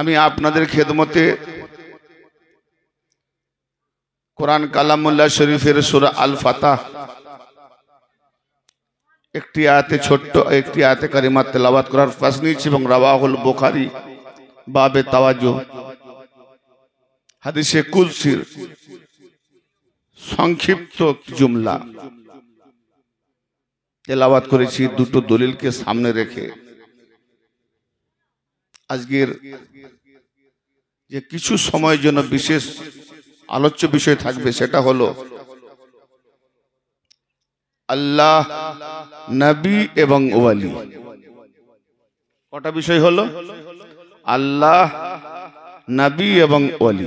আমি আপনাদের খেদমতে কোরআন কালামুল্লাহ শরীফের সুরা আল ফাতাহ একটি আয়াতে ছোট্ট, একটি আয়াতে কারিমাত তেলাওয়াত করার ফাস নিয়েছি এবং রাওয়াহুল বোখারি বাবে তাওয়াজু হাদিসে কুলসির সংক্ষিপ্ত জুমলা। তেলাওয়াত করেছি, দুটো দলিলকে সামনে রেখে। আজকের যে কিছু সময়ের জন্য বিশেষ আলোচ্য বিষয় থাকবে, সেটা হলো আল্লাহ, নবী এবং ওয়ালি। কটা বিষয় হলো? আল্লাহ, নবী এবং ওয়ালি।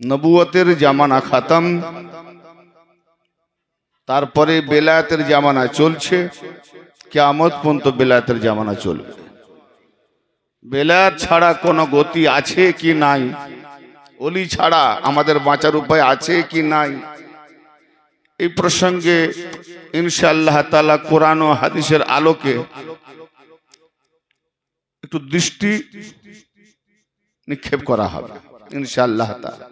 নবুয়তের জামানা খাতাম, তারপরে বেলায়াতের জামানা চলছে, কেয়ামত পর্যন্ত বেলায়াতের জামানা চলবে। বেলায়েত ছাড়া কোনো গতি আছে কি নাই? অলি ছাড়া আমাদের বাঁচার উপায় আছে কি নাই? এই প্রসঙ্গে ইনশাআল্লাহ তালা কোরআন ও হাদিসের আলোকে একটু দৃষ্টি নিক্ষেপ করা হবে, ইনশাআল্লাহ তাআলা।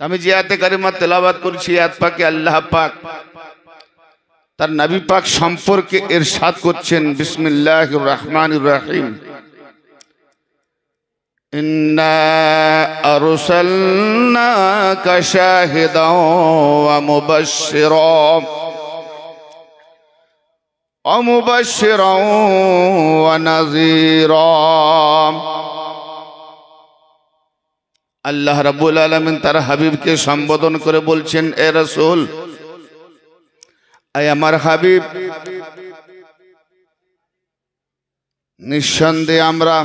আমি যে আয়াতে কারিমা তেলাবাদ করছি আয়াত আল্লাহ পাক তার নবী পাক সম্পর্কে এরশাদ করছেন, বিসমিল্লাহির রহমান রহিম। إنا أرسلناك شاهدا ومبشرا ومبشرا ونذيرا আল্লাহ রাব্বুল আলামিন তার হাবিবকে সম্বোধন করে বলছেন এ রাসূল আয় আমার হাবিব নিঃসন্দেহে আমরা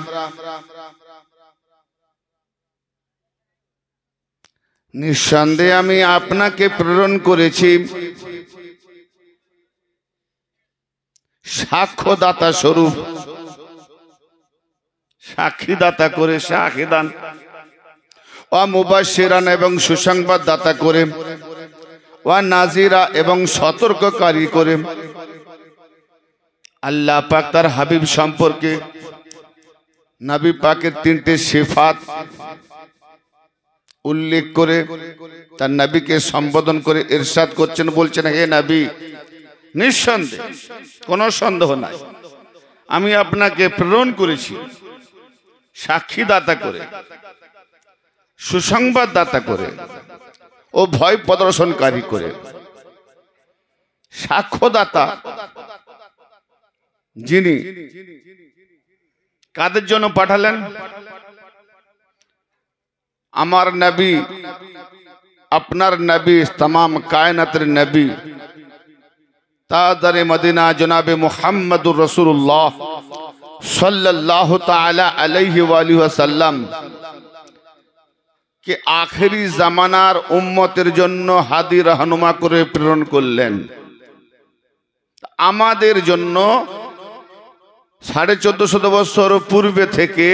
নিঃসন্দেহে আমি আপনাকে প্রেরণ করেছি। সাক্ষ্যদাতা স্বরূপ। সাক্ষীদাতা করে সাক্ষীদান। অমুবাসিরান এবং সুসংবাদ দাতা করে। ওয়া নাজিরা এবং সতর্ককারী করে। আল্লাহ পাক তার হাবিব সম্পর্কে। নবী পাকের তিনটে সিফাত। উল্লেখ করে তার নাবিকে সম্বোধন করে ইরশাদ করছেন, বলছেন, হে নবী, নিঃসন্দেহ, কোনো সন্দেহ নাই। আমি আপনাকে প্রেরণ করেছি, সাক্ষীদাতা করে, সুসংবাদদাতা করে ও ভয় প্রদর্শনকারী করে, সাক্ষ্যদাতা যিনি কাদের জন্য পাঠালেন? আমার নবী, আপনার নবী, তমাম কায়নাতের নবী। তাদারে মদিনা জনাবে মুহাম্মদুর রসুল্লাহ সাল্লাহ তালা আলহি আলহ্লাম কে আখেরি জামানার উম্মতের জন্য হাদি রহনুমা করে প্রেরণ করলেন। আমাদের জন্য সাড়ে চোদ্দ শত বছর পূর্বে থেকে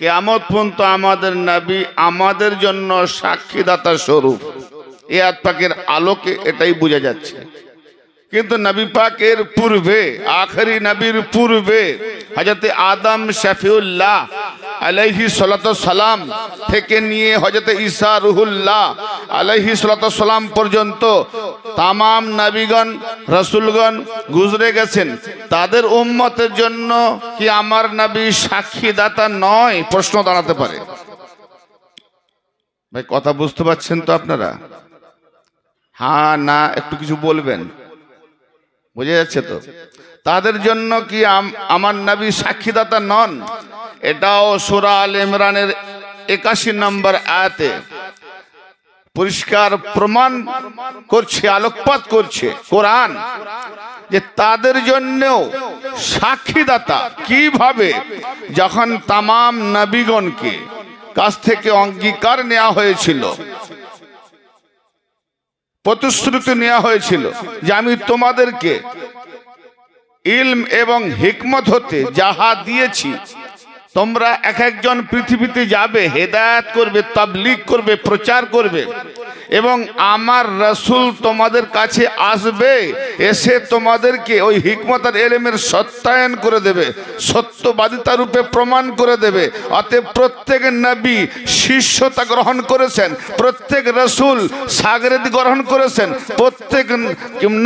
কেয়ামত পর্যন্ত আমাদের নবী আমাদের জন্য সাক্ষীদাতা স্বরূপ। এ আত্মাকের আলোকে এটাই বোঝা যাচ্ছে। কিন্তু নবী পাকের পূর্বে, আখরি নবীর পূর্বে হজরত আদম শফিউল্লাহ আলাইহি সালাম থেকে নিয়ে হজরত ঈসা রুহুল্লাহ আলাইহি সালাম পর্যন্ত তামাম নবীগণ, রসুলগণ গুজরে গেছেন। তাদের উম্মতের জন্য কি আমার নবী সাক্ষীদাতা নয়? প্রশ্ন দাঁড়াতে পারে। ভাই, কথা বুঝতে পারছেন তো আপনারা? হ্যাঁ না, একটু কিছু বলবেন। বুঝে যাচ্ছে তো? তাদের জন্য কি আমার নবী সাক্ষীদাতা নন? এটাও সুরা আল ইমরানের একাশি নম্বর আয়াতে। পরিষ্কার প্রমাণ করছে, আলোকপাত করছে, কোরআন, যে তাদের জন্যও সাক্ষীদাতা কীভাবে যখন তামাম নবীগণকে কাছ থেকে অঙ্গীকার নেওয়া হয়েছিল, প্রতিশ্রুতি নেওয়া হয়েছিল যে আমি তোমাদেরকে ইলম এবং হিকমত হতে যাহা দিয়েছি তোমরা এক একজন পৃথিবীতে যাবে হেদায়াত করবে তাবলিগ করবে প্রচার করবে। এবং আমার রসুল তোমাদের কাছে আসবে, এসে তোমাদেরকে ওই হিকমত আর এলেমের সত্যায়ন করে দেবে, সত্যবাদিতা রূপে প্রমাণ করে দেবে। অতএব প্রত্যেক নবী শিষ্যতা গ্রহণ করেছেন, প্রত্যেক রসুল সাগরেদ গ্রহণ করেছেন, প্রত্যেক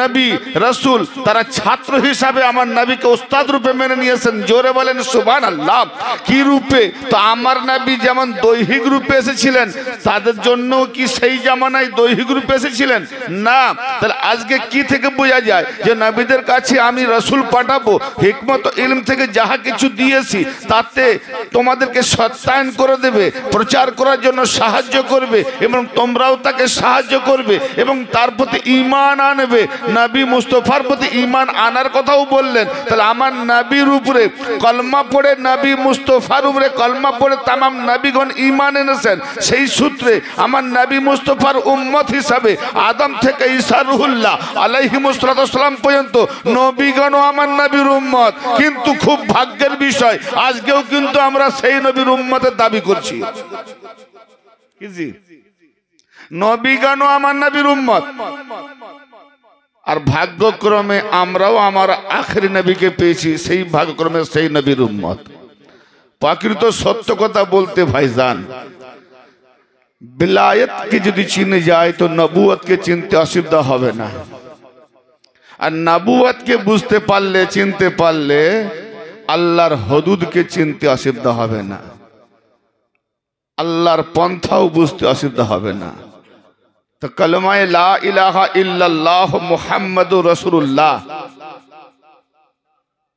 নবী রসুল তারা ছাত্র হিসাবে আমার নবীকে ওস্তাদ রূপে মেনে নিয়েছেন। জোরে বলেন সুবান আল্লাহ কি রূপে? তো আমার নবী যেমন দৈহিক রূপে এসেছিলেন, তাদের জন্য কি সেই জামানায় দৈহিক রূপে এসেছিলেন। না, তাহলে আজকে কি থেকে বোঝা যায় যে নবীদের কাছে আমি রসুল পাঠাবো, হিকমত ইলম থেকে যাহা কিছু দিয়েছি, তাতে তোমাদেরকে সত্যায়ন করে দেবে, প্রচার করার জন্য সাহায্য করবে, এবং তোমরাও তাকে সাহায্য করবে, এবং তার প্রতি ইমান আনবে। নবী মুস্তফার প্রতি ইমান আনার কথাও বললেন। তাহলে আমার নবীর উপরে কলমা পড়ে নবী মুস্তফার উপরে কলমা পড়ে তামাম নবীগণ ইমান এনেছেন। সেই সূত্রে আমার নবী মুস্তফার উম্মত হিসাবে আদম থেকে ঈসা রুহুল্লাহ আলাইহিমুসলাম পর্যন্ত নবীগণও আমার নবীর উম্মত। কিন্তু খুব ভাগ্যের বিষয়, আজকেও কিন্তু আমরা সেই নবীর উম্মতের দাবি করছি। কি জি? নবীগণও আমার নবীর উম্মত। আর ভাগ্যক্রমে আমরাও আমার আখেরি নবীকে পেয়েছি, সেই ভাগ্যক্রমে সেই নবীর উম্মত। প্রকৃত সত্য কথা বলতে ভাইজান বিলায়তকে যদি চিনে যায় তো নবুয়তকে চিনতে অসুবিধা হবে না। আর নবুয়তকে বুঝতে পারলে, চিনতে পারলে আল্লাহর হদুদকে চিনতে অসুবিধা হবে না। আল্লাহর পন্থাও বুঝতে অসুবিধা হবে না। তো কলমায় লা ইলাহা ইল্লাল্লাহ মুহাম্মাদুর রাসূলুল্লাহ।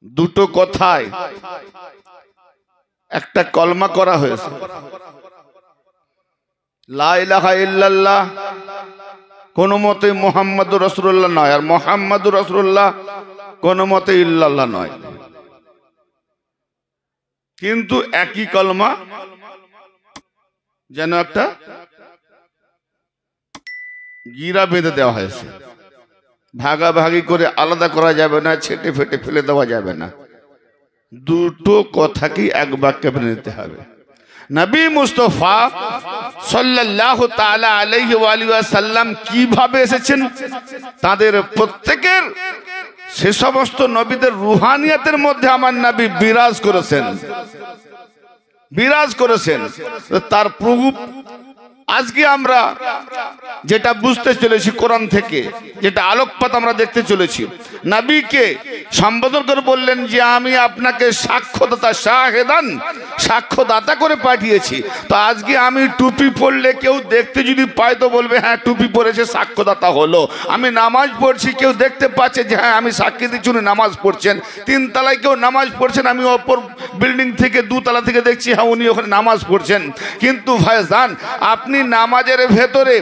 দুটো কথায় একটা কলমা করা হয়েছে। লা ইলাহা ইল্লাল্লাহ। কোন মতে মোহাম্মদুর রসুল্লাহ নয়, আর মোহাম্মদুর রসুল্লাহ কোন মতে ইল্লাল্লাহ নয়। কিন্তু একই কলমা যেন একটা গিরা বেঁধে দেওয়া হয়েছে। ভাগাভাগি করে আলাদা করা যাবে না, ছেটে ফেটে ফেলে দেওয়া যাবে না। দুটো কথাকেই এক বাক্যে নিতে হবে। নবী মুস্তফা সাল্লাল্লাহু তাআলা আলাইহি আলিহি ওয়াসাল্লাম কীভাবে এসেছেন? তাদের প্রত্যেকের সে সমস্ত নবীদের রুহানিয়াতের মধ্যে আমার নবী বিরাজ করেছেন। বিরাজ করেছেন। তার প্রভু আজকে আমরা যেটা বুঝতে চলেছি কোরআন থেকে, যেটা আলোকপাত আমরা দেখতে চলেছি, নাবিকে সম্বোধন করে বললেন যে, আমি আপনাকে সাক্ষ্যদাতা, শাহেদান, সাক্ষ্যদাতা করে পাঠিয়েছি। তো আজকে আমি টুপি পরলে কেউ দেখতে যদি পায় তো বলবে হ্যাঁ টুপি পরেছে, সাক্ষ্যদাতা হলো। আমি নামাজ পড়ছি, কেউ দেখতে পাচ্ছে যে হ্যাঁ আমি সাক্ষী দিচ্ছি নামাজ পড়ছেন। তিন তলায় কেউ নামাজ পড়ছেন, আমি অপর বিল্ডিং থেকে দুতলা থেকে দেখছি হ্যাঁ উনি ওখানে নামাজ পড়ছেন। কিন্তু ভাইজান, আপনি নামাজের ভেতরে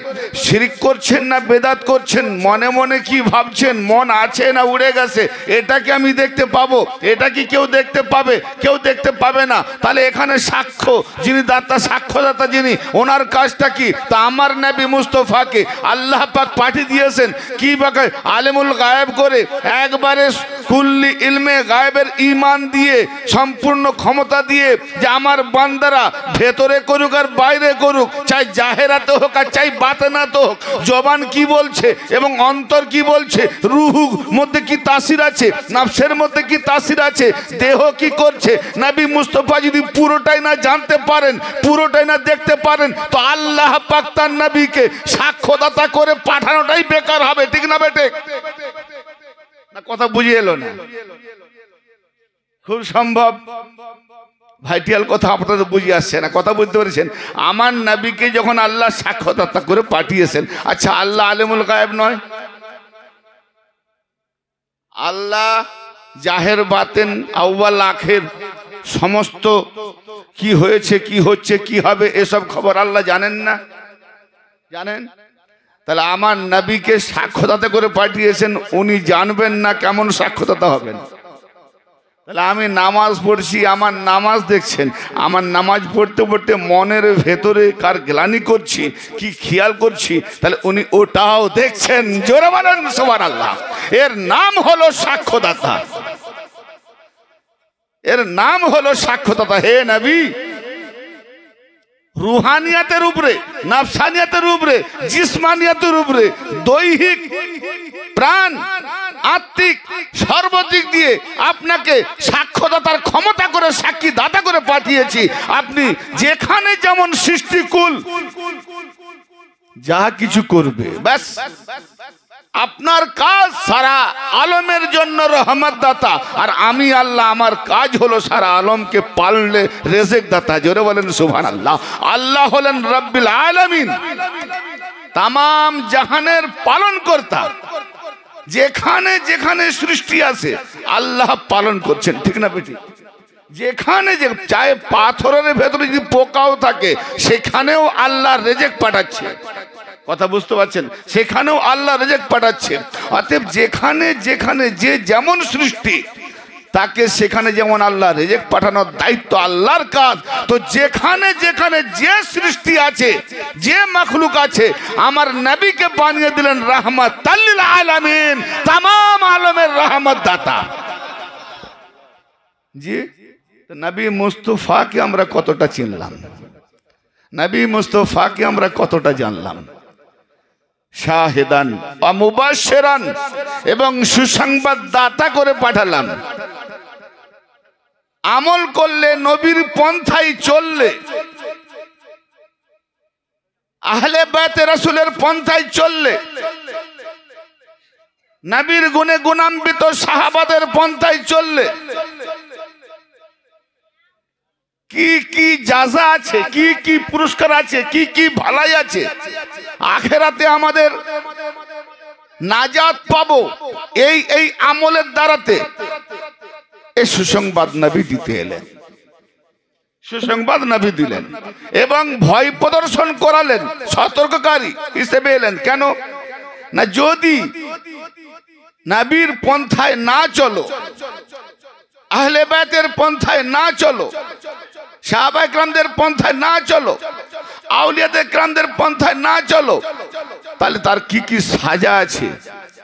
শিরিক করছেন না বেদাত করছেন? মনে মনে কি ভাবছেন? মন আছে না উড়ে গেছে? এটা কি আমি দেখতে পাবো? এটা কি কেউ দেখতে পাবে? কেউ দেখতে পাবে না। তাহলে এখানে সাক্ষ্য, যিনি দাতা, সাক্ষ্যদাতা যিনি, ওনার কাজটা কি? তা আমার নবী মুস্তফাকে আল্লাহ পাক পাঠিয়ে দিয়েছেন। কি বাকে? আলেমুল গায়েব করে একবারে কুল্লি ইলমে গায়েবের ইমান দিয়ে সম্পূর্ণ ক্ষমতা দিয়ে যে আমার বান্দারা ভেতরে করুক আর বাইরে করুক, চাই জাহেরাতে হোক আর চাই বাতেনাতে হোক, জবান কি বলছে এবং অন্তর কি বলছে, রুহু মধ্যে কি তাসির আছে, নাফসের মধ্যে কি তাসির আছে, দেহ কি করছে, নাবি মুস্তফা যদি পুরোটাই না জানতে পারেন, পুরোটাই না দেখতে পারেন, তো আল্লাহ পাক তার নবীকে সাক্ষ্যদাতা করে পাঠানোটাই বেকার হবে, ঠিক না বেটে? না, কথা বুঝিয়ে এলো না। খুব সম্ভব। ভাইটিয়াল কথা আপনাদের বুঝে আসছে না কথা বুঝতে পেরেছেন। আমার নাবিকে যখন আল্লাহ সাক্ষ্যদাতা করে পাঠিয়েছেন আচ্ছা আল্লাহ আলেমুল গায়েব নয়। আল্লাহ জাহের, বাতেন আউ্বাল আখের সমস্ত কি হয়েছে, কি হচ্ছে, কি হবে, এসব খবর আল্লাহ জানেন না। জানেন? তাহলে আমার নবীকে সাক্ষ্যদাতা করে পাঠিয়েছেন, উনি জানবেন না কেমন সাক্ষ্যদাতা হবেন তাহলে আমি নামাজ পড়ছি, আমার নামাজ দেখছেন। আমার নামাজ পড়তে পড়তে মনের ভেতরে কার গ্লানি করছি, কি খেয়াল করছি? তাহলে উনি ওটাও দেখছেন। জোরে সবার আল্লাহ এর নাম হলো সাক্ষ্যদাতা। এর নাম হলো সাক্ষ্যদাতা। হে নবী, রুহানিয়াতের উপরে, নাফসানিয়াতের উপরে, জিসমানিয়াতের উপরে দৈহিক প্রাণ আত্মিক, সর্বদিক দিয়ে আপনাকে সাক্ষ্যদাতার ক্ষমতা করে সাক্ষী দাতা করে পাঠিয়েছি। আপনি যেখানে যেমন সৃষ্টিকুল যা কিছু করবে, ব্যাস। আপনার কাজ সারা আলমের জন্য রহমত দাতা আর আমি আল্লাহ, আমার কাজ হলো সারা আলমকে পাললে রেজেক দাতা জোরে বলেন সুভান আল্লাহ আল্লাহ হলেন রব্বিল আলমিন। তাম জাহানের পালন কর্তা যেখানে যেখানে সৃষ্টি আছে, আল্লাহ পালন করছেন, ঠিক না বেটি? যেখানে যে চায় পাথরের ভেতরে যদি পোকাও থাকে, সেখানেও আল্লাহ রেজেক পাঠাচ্ছে। কথা বুঝতে পারছেন? সেখানেও আল্লাহ রেজেক পাঠাচ্ছে। অতএব যেখানে যেখানে যে যেমন সৃষ্টি তাকে সেখানে যেমন আল্লাহ রেজেক পাঠানোর দায়িত্ব আল্লাহর কাজ, তো যেখানে যেখানে যে সৃষ্টি আছে, যে মখলুক আছে, আমার নবীকে বানিয়ে দিলেন রাহমাত তাল্লিল আলামিন তাম আলমের রহমত দাতা জি নবী মুস্তফাকে আমরা কতটা চিনলাম? নবী মুস্তফাকে আমরা কতটা জানলাম? শাহেদান অমুবাসেরান এবং সুসংবাদ দাতা করে পাঠালাম। আমল করলে নবীর পন্থায় চললে। আহলে বাতে রাসূলের পন্থায় চললে। নবীর গুণে গুণান্বিত সাহাবাদের পন্থায় চললে। কি কি জাজা আছে, কি কি পুরস্কার আছে, কি কি ভালাই আছে? আখেরাতে আমাদের নাজাত পাবো এই এই আমলের দ্বারাতে। এই সুসংবাদ নাবি দিতে এলেন। সুসংবাদ নবী দিলেন এবং ভয় প্রদর্শন করালেন, সতর্ককারী হিসেবে এলেন। কেন? না, যদি নবীর পন্থায় না চলো, আহলে বাতের পন্থায় না চলো সাহাবাই ক্রামদের পন্থায় না চলো, আউলিয়াদের ক্রামদের পন্থায় না চলো, তাহলে তার কি কি সাজা আছে,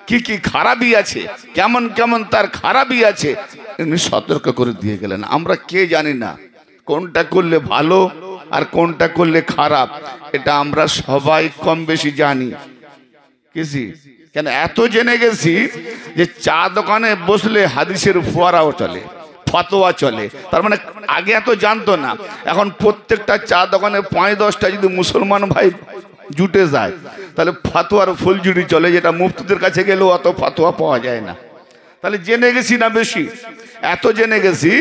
কি কি খারাপি আছে, কেমন কেমন তার খারাপি আছে, এমনি সতর্ক করে দিয়ে গেলেন। আমরা কে জানি না, কোনটা করলে ভালো আর কোনটা করলে খারাপ, এটা আমরা সবাই কম বেশি জানি। কিসি কেন এত জেনে গেছি যে চা দোকানে বসলে হাদিসের ফোয়ারাও চলে। ফতোয়া চলে। তার মানে আগে এত জানতো না। এখন প্রত্যেকটা চা দোকানে পাঁচ দশটা যদি মুসলমান ভাই জুটে যায়, তাহলে ফাতোয়ার ফুলঝুড়ি চলে, যেটা মুফতিদের কাছে গেলেও অত ফাতোয়া পাওয়া যায় না। তাহলে জেনে গেছি না বেশি? এত জেনে গেছি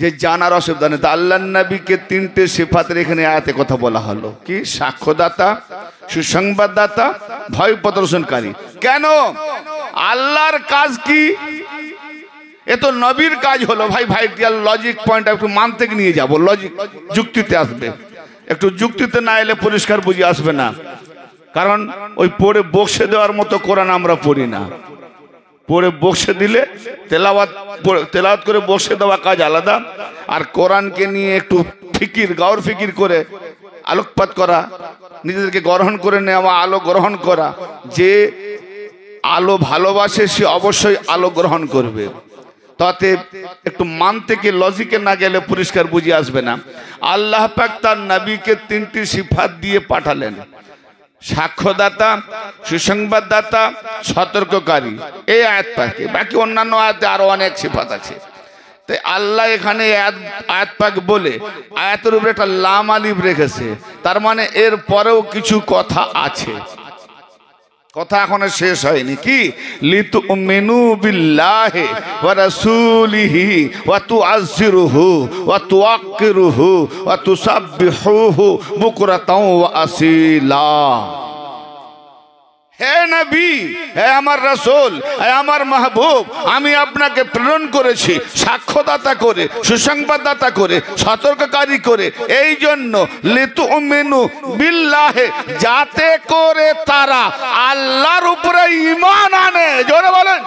যে জানার অসুবিধা নেই। তা আল্লাহ নবীকে তিনটে সেফাতের এখানে আয়াতে কথা বলা হলো। কি? সাক্ষ্যদাতা, সুসংবাদদাতা ভয় প্রদর্শনকারী কেন? আল্লাহর কাজ কি? এ তো নবীর কাজ হলো, ভাই ভাই লজিক পয়েন্ট একটু মানতে নিয়ে যাব লজিক যুক্তিতে আসবে। একটু যুক্তিতে না এলে পরিষ্কার বুঝে আসবে না। কারণ ওই পড়ে বক্সে দেওয়ার মতো কোরআন আমরা পড়ি না। পড়ে বক্সে দিলে তেলাওয়াত তেলাওয়াত করে বক্সে দেওয়া কাজ আলাদা। আর কোরআনকে নিয়ে একটু ফিকির, গাওর ফিকির করে আলোকপাত করা, নিজেদেরকে গ্রহণ করে নেওয়া, আলো গ্রহণ করা, যে আলো ভালোবাসে সে অবশ্যই আলো গ্রহণ করবে। তাতে একটু মান থেকে লজিকে না গেলে পরিষ্কার বুঝে আসবে না। আল্লাহ পাক তার নবীকে তিনটি সিফাত দিয়ে পাঠালেন। সাক্ষ্যদাতা, সুসংবাদদাতা, সতর্ককারী। এই আয়াত পাকে। বাকি অন্যান্য আয়াতে আরও অনেক সিফাত আছে। তাই আল্লাহ এখানে আয়াত পাক বলে, আয়াতের উপরে একটা লাম আলিফ রেখেছে। তার মানে এর পরেও কিছু কথা আছে। কথা এখনও শেষ হয়নি। কি? লিতু মেনু বিল্লাহে ওয়া রাসূলিহি ওয়া তুআজ্জিরুহু ওয়া তুআক্কিরুহু ওয়া তুসাব্বিহুহু বুকরাতাও ওয়া আসিলা। হে নবী, হে আমার রসুল, হে আমার মাহবুব, আমি আপনাকে প্রেরণ করেছি, সাক্ষ্যদাতা করে, সুসংবাদদাতা করে, সতর্ককারী করে। এই জন্য লিতু মেনু বিল্লাহে, যাতে করে তারা আল্লাহর উপরে ইমান আনে। জোরে বলেন।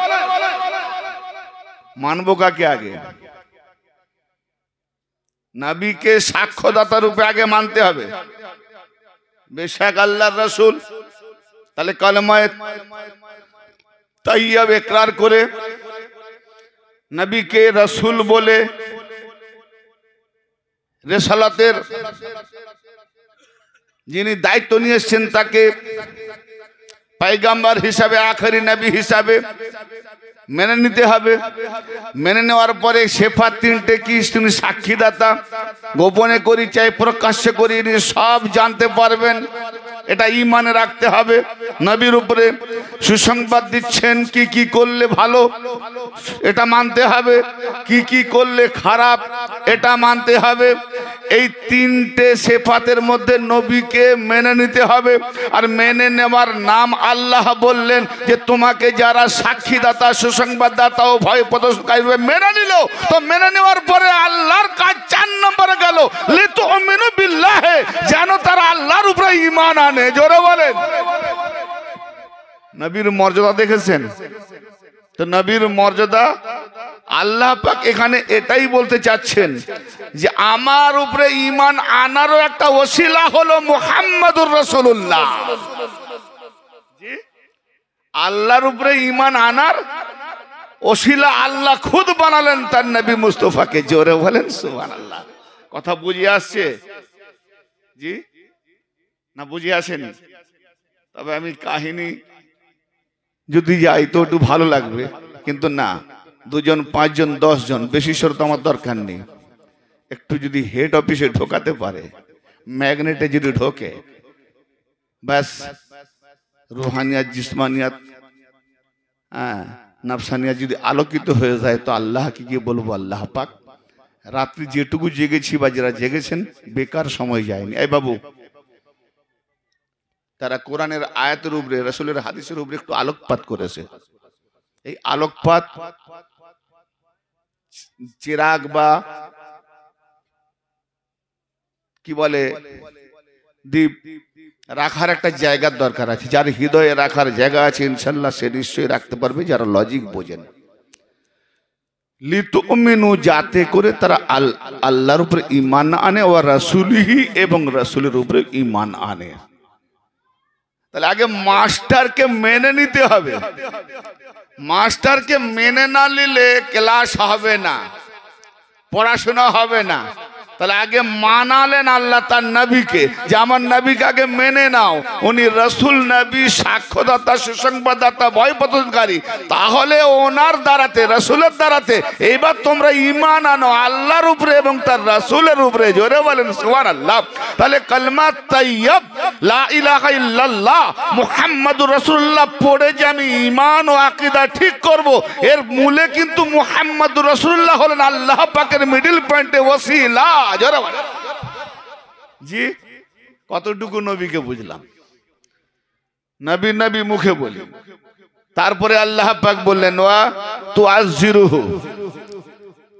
মানবো কাকে আগে? নবীকে সাক্ষ্যদাতা রূপে আগে মানতে হবে। বেশাক আল্লাহর রসুল। তাহলে কালমায় তাইয়াব একরার করে নবীকে রসুল বলে রেসালাতের যিনি দায়িত্ব নিয়ে এসছেন তাকে পাইগাম্বার হিসাবে, আখেরি নবী হিসাবে মেনে নিতে হবে। মেনে নেওয়ার পরে শেফা তিনটে কি তুমি সাক্ষীদাতা। গোপনে করি চাই প্রকাশ্যে করি সব জানতে পারবেন। এটা ইমানে রাখতে হবে। নবীর উপরে সুসংবাদ দিচ্ছেন, কি কি করলে ভালো, এটা মানতে হবে। কি কি করলে খারাপ, এটা মানতে হবে। এই তিনটে সেফাতের মধ্যে নবীকে মেনে নিতে হবে। আর মেনে নেওয়ার নাম আল্লাহ বললেন যে, তোমাকে যারা সাক্ষীদাতা সুসংবাদদাতা ও ভয় প্রদর্শনকারী রূপে মেনে নিল। তো মেনে নেওয়ার পরে আল্লাহর কাজ চার নম্বরে গেল। লিতু মিনু বিল্লাহে, যেন তারা আল্লাহর উপরে ইমান আনে। জোরে বলেন। নবীর মর্যাদা দেখেছেন? তো নবীর মর্যাদা আল্লাহ পাক এখানে এটাই বলতে চাচ্ছেন যে আমার উপরে ইমান আনারও একটা ওসিলা হলো মুহাম্মাদুর রসুল্লাহ আল্লাহর উপরে ইমান আনার ওসিলা আল্লাহ খুদ বানালেন তার নবী মুস্তফাকে। জোরে বলেন সুবান আল্লাহ কথা বুঝে আসছে? জি? না, বুঝে আসেনি? তবে আমি কাহিনী যদি যাই তো একটু ভালো লাগবে। কিন্তু না, দুজন, পাঁচজন দশ জন বেশি শর্ত আমার দরকার নেই। একটু যদি হেড অফিসে ঢোকাতে পারে ম্যাগনেটে যদি ঢোকে, ব্যাস, রুহানিয়াত, জিসমানিয়াত হ্যাঁ। নাফসানিয়াত যদি আলোকিত হয়ে যায়, তো আল্লাহকে গিয়ে বলব, আল্লাহ পাক, রাত্রি যেটুকু জেগেছি বা যারা জেগেছেন, বেকার সময় যায়নি। এই বাবু, তারা কোরআনের আয়াতের উপরে, রসুলের হাদিসের উপরে একটু আলোকপাত করেছে। এই আলোকপাত, চিরাগ বা কি বলে, দ্বীপ রাখার একটা জায়গার দরকার আছে। যার হৃদয়ে রাখার জায়গা আছে, ইনশাল্লাহ সে নিশ্চয়ই রাখতে পারবে, যারা লজিক বোঝেন। লিতুমিনু যাতে করে তারা আল আল্লাহর উপরে ইমান আনে ও রাসুলিহি এবং রাসুলের উপরে ইমান আনে। তাহলে আগে মাস্টারকে মেনে নিতে হবে। মাস্টারকে মেনে না নিলে ক্লাস হবে না, পড়াশোনা হবে না। তাহলে আগে মানালেন আল্লাহ তার নবীকে যে আমার নবীকে আগে মেনে নাও। উনি রসুল নবী, সাক্ষ্যদাতা, সুসংবাদদাতা ভয় প্রদর্শনকারী তাহলে ওনার দ্বারাতে, রসুলের দ্বারাতে এইবার তোমরা ইমান আনো আল্লাহর উপরে এবং তার রসুলের উপরে। জোরে বলেন সুবহান আল্লাহ তাহলে কলমা তাইয়ব লা ইলাহা ইল্লাল্লাহ, মুহাম্মাদুর রাসূলুল্লাহ পড়ে যে আমি ইমান ও আকীদা ঠিক করব, এর মূলে কিন্তু মুহাম্মাদুর রাসূলুল্লাহ হলেন আল্লাহ পাকের মিডল পয়েন্টে ওসিলা। জি, কতটুকু নবীকে বুঝলাম। নবী নবী মুখে বলি। তারপরে আল্লাহ পাক বললেন, ওয়া তু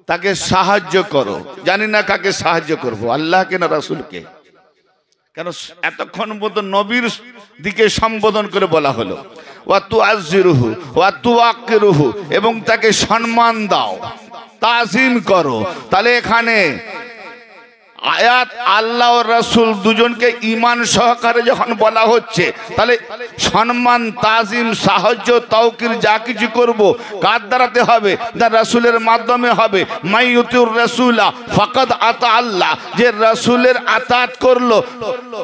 তাকে সাহায্য করো। জানি না কাকে সাহায্য করব, আল্লাহকে না রাসূলকে? কেন এতক্ষণ পর্যন্ত নবীর দিকে সম্বোধন করে বলা হলো, ওয়া তু আজিরুহু ওয়া তু আকিরুহু এবং তাকে সম্মান দাও, তাজিম করো। তাহলে এখানে আয়াত আল্লাহ ও রসুল দুজনকে ইমান সহকারে যখন বলা হচ্ছে, তাহলে সম্মান, তাজিম, সাহায্য তৌকির যা কিছু করব, কার দ্বারাতে হবে? যা রসুলের মাধ্যমে হবে। মাইয়ুতুর রসুলা ফকত আতা আল্লাহ। যে রসুলের আতাত করল,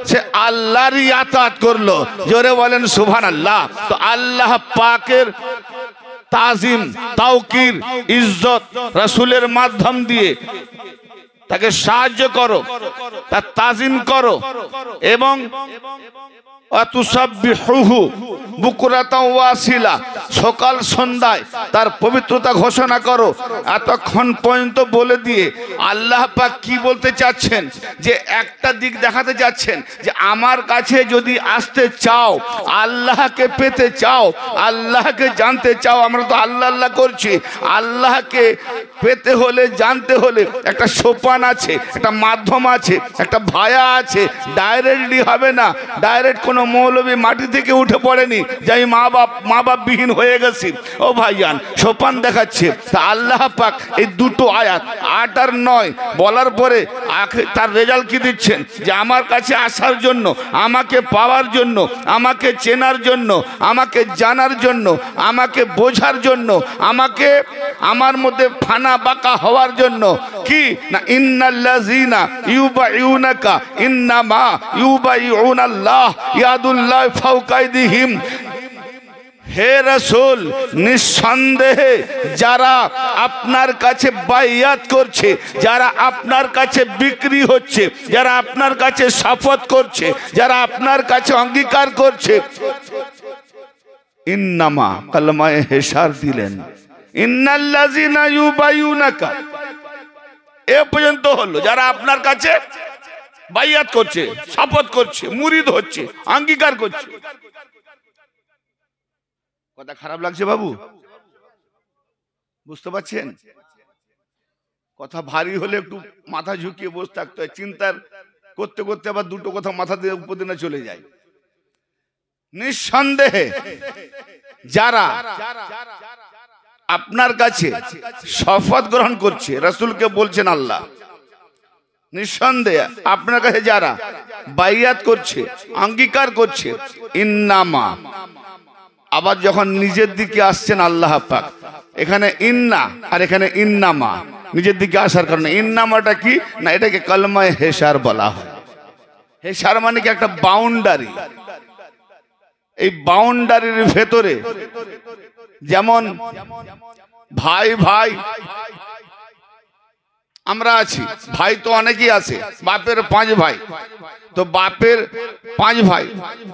সে আল্লাহরই আতাত করল। জোরে বলেন সুভান আল্লাহ তো আল্লাহ পাকের তাজিম, তাওকির, ইজ্জত রসুলের মাধ্যম দিয়ে তাকে সাহায্য করো তার তাজিম করো এবং সকাল সন্ধ্যায় তার পবিত্রতা ঘোষণা করো। এতক্ষণ পর্যন্ত বলে দিয়ে আল্লাহ পাক কি বলতে চাচ্ছেন? যে একটা দিক দেখাতে চাচ্ছেন, যে আমার কাছে যদি আসতে চাও, আল্লাহকে পেতে চাও, আল্লাহকে জানতে চাও, আমরা তো আল্লাহ আল্লাহ করছি, আল্লাহকে পেতে হলে, জানতে হলে একটা সোপান আছে, একটা মাধ্যম আছে, একটা ভায়া আছে, ডাইরেক্টলি হবে না, ডাইরেক্ট কোনো মৌলবী মাটি থেকে উঠে পড়েনি যে আমি মা বাপ মা বাপ বিহীন হয়ে গেছি। ও ভাইয়ান সোপান দেখাচ্ছে, তা আল্লাহ পাক এই দুটো আয়াত, আট আর নয়, বলার পরে তার রেজাল্ট কি দিচ্ছেন? যে আমার কাছে আসার জন্য, আমাকে পাওয়ার জন্য, আমাকে চেনার জন্য, আমাকে জানার জন্য, আমাকে বোঝার জন্য, আমাকে, আমার মধ্যে ফানা বাঁকা হওয়ার জন্য, কি? না, ইন্নাল্লাযিনা ইউবাইউনাকা, ইন্নামা ইউবাইউনাল্লাহ হে রসুল, নিঃসন্দেহে যারা আপনার কাছে বাইয়াত করছে, যারা আপনার কাছে বিক্রি হচ্ছে, যারা আপনার কাছে শপথ করছে, যারা আপনার কাছে অঙ্গীকার করছে, ইন্নামা কালমায় হেসার দিলেন। ইউবাইউনাকা এ পর্যন্ত হলো, যারা আপনার কাছে বাইয়াত করছে, শপথ করছে, মুরিদ হচ্ছে, অঙ্গীকার করছে। কথা খারাপ লাগছে বাবু? বুঝতে পারছেন? কথা ভারী হলে একটু মাথা ঝুঁকিয়ে বসে থাকতে হয়, চিন্তার করতে করতে আবার দুটো কথা মাথা দিয়ে উপর দিনে চলে যায়। নিঃসন্দেহে যারা আপনার কাছে শপথ গ্রহণ করছে, রাসূলকে বলছেন আল্লাহ নিঃসন্দেহে আপনার কাছে যারা বাইয়াত করছে, অঙ্গীকার করছে, ইন্নামা। আবার যখন নিজের দিকে আসছেন আল্লাহ পাক, এখানে ইন্না আর এখানে ইন্নামা। নিজের দিকে আসার কারণে। ইন্নামাটা কি? না, এটাকে কলমায় হেসার বলা হয়। হেসার মানে কি? একটা বাউন্ডারি। এই বাউন্ডারির ভেতরে যেমন ভাই ভাই আমরা আছি। ভাই তো অনেকেই আছে। বাপের পাঁচ ভাই। তো বাপের পাঁচ ভাই।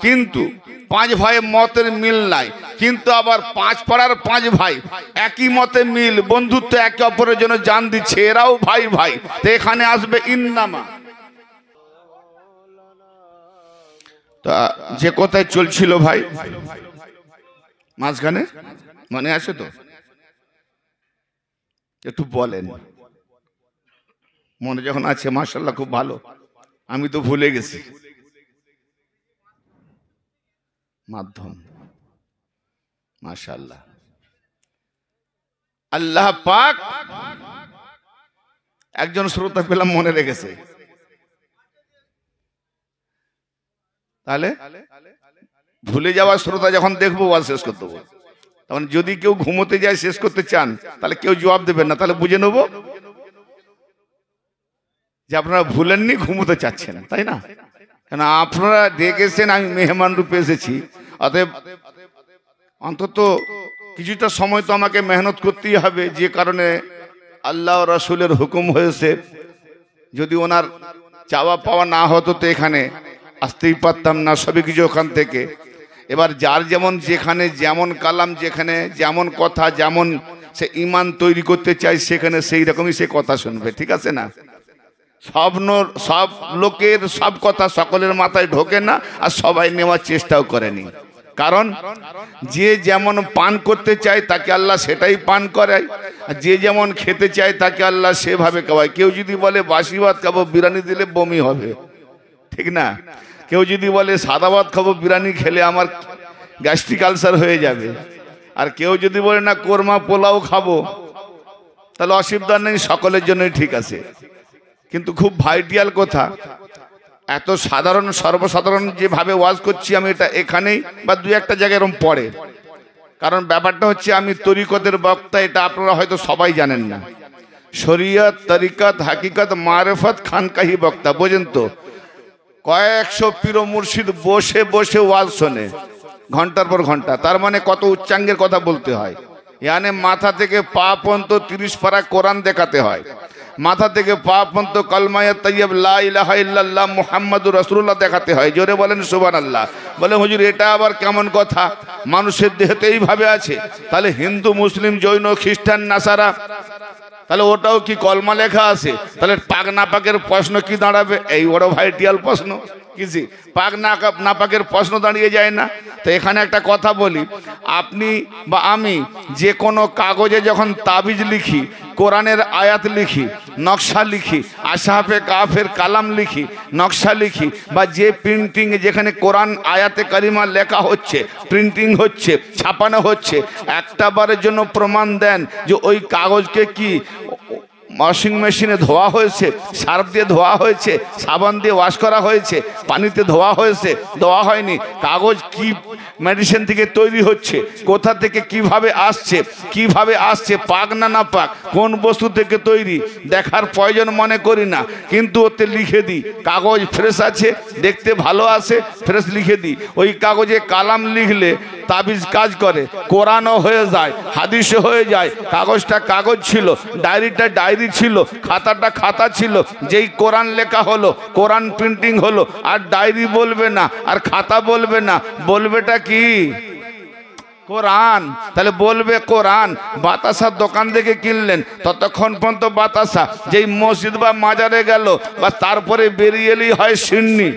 কিন্তু পাঁচ ভাইয়ের মতের মিল নাই। কিন্তু আবার পাঁচ পাড়ার পাঁচ ভাই। একই মতে মিল। বন্ধুত্ব একে অপরের জন্য জান দিচ্ছে। এরাও ভাই ভাই। তো এখানে আসবে ইন্নামা। তা যে কথায় চলছিল ভাই। মাঝখানে? মনে আছে তো? একটু বলেন। মনে যখন আছে মার্শাল্লাহ খুব ভালো। আমি তো ভুলে গেছি। মাধ্যম। মাশাল্লাহ আল্লাহ পাক একজন শ্রোতা পেলাম মনে রেখেছে। তাহলে? ভুলে যাওয়া শ্রোতা যখন দেখব, ওয়াজ শেষ করতে তখন যদি কেউ ঘুমোতে যায়, শেষ করতে চান, তাহলে কেউ জবাব দেবেন না, তাহলে বুঝে নেব। যে আপনারা ভুলেননি, ঘুমোতে চাচ্ছেন তাই না? কেন আপনারা ডেকেছেন আমি মেহমান রূপে এসেছি, অতএব অন্তত কিছুটা সময় তো আমাকে মেহনত করতেই হবে, যে কারণে আল্লাহ রসুলের হুকুম হয়েছে, যদি ওনার চাওয়া পাওয়া না হতো তো এখানে আসতেই পারতাম না, সবই কিছু ওখান থেকে। এবার যার যেমন যেখানে, যেমন কালাম যেখানে, যেমন কথা, যেমন সে ইমান তৈরি করতে চায়, সেখানে সেই রকমই সে কথা শুনবে, ঠিক আছে না? সব সব লোকের সব কথা সকলের মাথায় ঢোকে না, আর সবাই নেওয়ার চেষ্টাও করেনি। কারণ যে যেমন পান করতে চায়, তাকে আল্লাহ সেটাই পান করায়। আর যে যেমন খেতে চায়, তাকে আল্লাহ সেভাবে খাওয়ায়। কেউ যদি বলে, বাসি ভাত খাব, বিরিয়ানি দিলে বমি হবে। ঠিক না? কেউ যদি বলে, সাদা ভাত খাব, বিরিয়ানি খেলে আমার গ্যাস্ট্রিক আলসার হয়ে যাবে। আর কেউ যদি বলে, না, কোরমা পোলাও খাব, তাহলে অসুবিধা নেই, সকলের জন্যই ঠিক আছে। কিন্তু খুব ভাইটিয়াল কথা। এত সাধারণ, সর্বসাধারণ যেভাবে ওয়াজ করছি আমি এটা এখানেই বা দু একটা জায়গায় এরকম পড়ে। কারণ ব্যাপারটা হচ্ছে আমি তরিকতের বক্তা, এটা আপনারা হয়তো সবাই জানেন না। শরীয়ত, তরিকত, হাকিকত, মারেফত, খানকাহি বক্তা, বোঝেন তো? কয়েকশো পীর মুর্শিদ বসে বসে ওয়াজ শোনে, ঘণ্টার পর ঘণ্টা। তার মানে কত উচ্চাঙ্গের কথা বলতে হয়। ইয়ানে মাথা থেকে পা পর্যন্ত তিরিশ পারা কোরআন দেখাতে হয়। মাথা থেকে পা পর্যন্ত কলমায় তৈয়ব লা ইলাহা ইল্লাল্লাহ মুহাম্মাদুর রাসূলুল্লাহ দেখাতে হয়। জোরে বলেন সুবান আল্লাহ বলে, হুজুর, এটা আবার কেমন কথা? মানুষের দেহতে এইভাবে আছে। তাহলে হিন্দু, মুসলিম, জৈন, খ্রিস্টান, নাসারা, তাহলে ওটাও কি কলমা লেখা আছে? তাহলে পাক না পাকের প্রশ্ন কি দাঁড়াবে? এই বড় ভাইটিয়াল প্রশ্ন। কিসি পাক না না পাকের প্রশ্ন দাঁড়িয়ে যায় না। তো এখানে একটা কথা বলি। আপনি বা আমি যে কোনো কাগজে যখন তাবিজ লিখি কোরআনের আয়াত লিখি, নকশা লিখি আশাফে কাফের কালাম লিখি, নকশা লিখি বা যে প্রিন্টিং যেখানে কোরআন আয়াতে কারিমা লেখা হচ্ছে প্রিন্টিং হচ্ছে, ছাপানো হচ্ছে, একটা বারের জন্য প্রমাণ দেন যে ওই কাগজকে কি ওয়াশিং মেশিনে ধোয়া হয়েছে, সার্ফ দিয়ে ধোয়া হয়েছে, সাবান দিয়ে ওয়াশ করা হয়েছে, পানিতে ধোয়া হয়েছে, ধোয়া হয়নি। কাগজ কি মেডিসিন থেকে তৈরি হচ্ছে, কোথা থেকে কীভাবে আসছে কীভাবে আসছে, পাক না না পাক, কোন বস্তু থেকে তৈরি, দেখার প্রয়োজন মনে করি না। কিন্তু ওতে লিখে দিই, কাগজ ফ্রেশ আছে, দেখতে ভালো আছে ফ্রেশ লিখে দিই। ওই কাগজে কালাম লিখলে তাবিজ কাজ করে, কোরআনও হয়ে যায়, হাদিসও হয়ে যায়, কাগজটা কাগজ ছিল, ডায়েরিটা ডায়েরি ছিল, খাতাটা খাতা ছিল, যেই কোরআন লেখা হলো, কোরআন প্রিন্টিং হলো, আর ডায়েরি বলবে না, আর খাতা বলবে না, বলবেটা কি? কোরআন। তাহলে বলবে কোরআন। বাতাসার দোকান থেকে কিনলেন, ততক্ষণ পর্যন্ত বাতাসা, যেই মসজিদ বা মাজারে গেল, বা তারপরে বেরিয়ে এলেই হয় সিন্নি।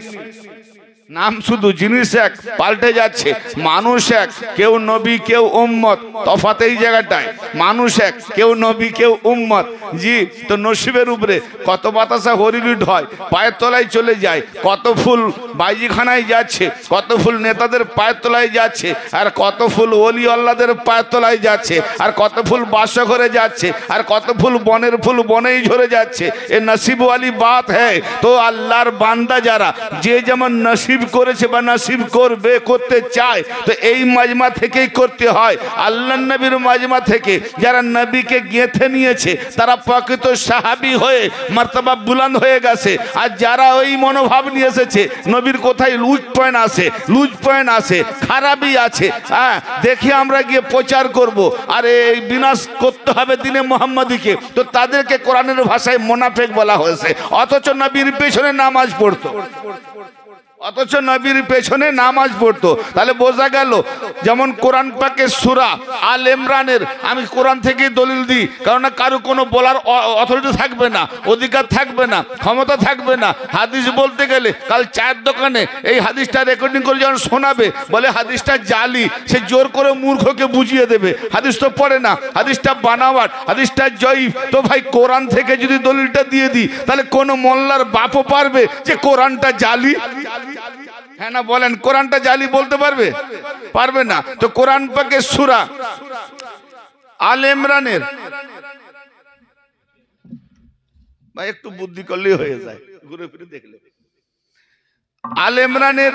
নাম শুধু জিনিস এক, পাল্টে যাচ্ছে। মানুষ এক, কেউ নবী, কেউ উম্মত। তফাত এই জায়গাটায়। মানুষ এক, কেউ নবী, কেউ উম্মত। জি, তো নসিবের উপরে কত বাতাসা হরিলুট হয়, পায়ের তলায় চলে যায়, কত ফুল বাইজিখানায় যাচ্ছে, কত ফুল নেতাদের পায়ের তলায় যাচ্ছে, আর কত ফুল অলি আল্লাদের পায়ের তলায় যাচ্ছে, আর কত ফুল বাসঘরে যাচ্ছে, আর কত ফুল বনের ফুল বনেই ঝরে যাচ্ছে। এ নসিব ওয়ালি বাত হ্যাঁ তো আল্লাহর বান্দা যারা, যে যেমন নসিব করেছে বা নসিব করবে, করতে চায়, তো এই মাজমা থেকেই করতে হয়। আল্লাহ নবীর মাজমা থেকে যারা নবীকে গেঁথে নিয়েছে, তারা প্রকৃত সাহাবি হয়ে মার্তাবা বুলান হয়ে গেছে। আর যারা ওই মনোভাব নিয়ে এসেছে, নবীর কোথায় লুজ পয়েন্ট আছে, লুজ পয়েন্ট আছে, খারাপই আছে হ্যাঁ দেখে আমরা গিয়ে প্রচার করব। আর এই বিনাশ করতে হবে দিনে মোহাম্মদীকে, তো তাদেরকে কোরআনের ভাষায় মোনাফেক বলা হয়েছে, অথচ নবীর পেছনে নামাজ পড়তো। অথচ নবীর পেছনে নামাজ পড়তো। তাহলে বোঝা গেল, যেমন কোরআন পাকে সুরা আল ইমরানের, আমি কোরআন থেকেই দলিল দিই কারণ কারও কোনো বলার অথরিটি থাকবে না, অধিকার থাকবে না, ক্ষমতা থাকবে না। হাদিস বলতে গেলে, কাল চায়ের দোকানে এই হাদিসটা রেকর্ডিং করে যখন শোনাবে, বলে হাদিসটা জালি, সে জোর করে মূর্খকে বুঝিয়ে দেবে। হাদিস তো পড়ে না, হাদিসটা বানাওয়াট, হাদিসটা জয়ীফ। তো ভাই, কোরআন থেকে যদি দলিলটা দিয়ে দিই, তাহলে কোনো মোল্লার বাপও পারবে যে কোরআনটা জালি? হ্যাঁ না, বলেন, কোরআনটা জালি বলতে পারবে? পারবে না। তো কোরআন পাকে সুরা। আল ইমরানের। বা একটু বুদ্ধি করলেই হয়ে যায়। ঘুরে ফিরে দেখলে। আল ইমরানের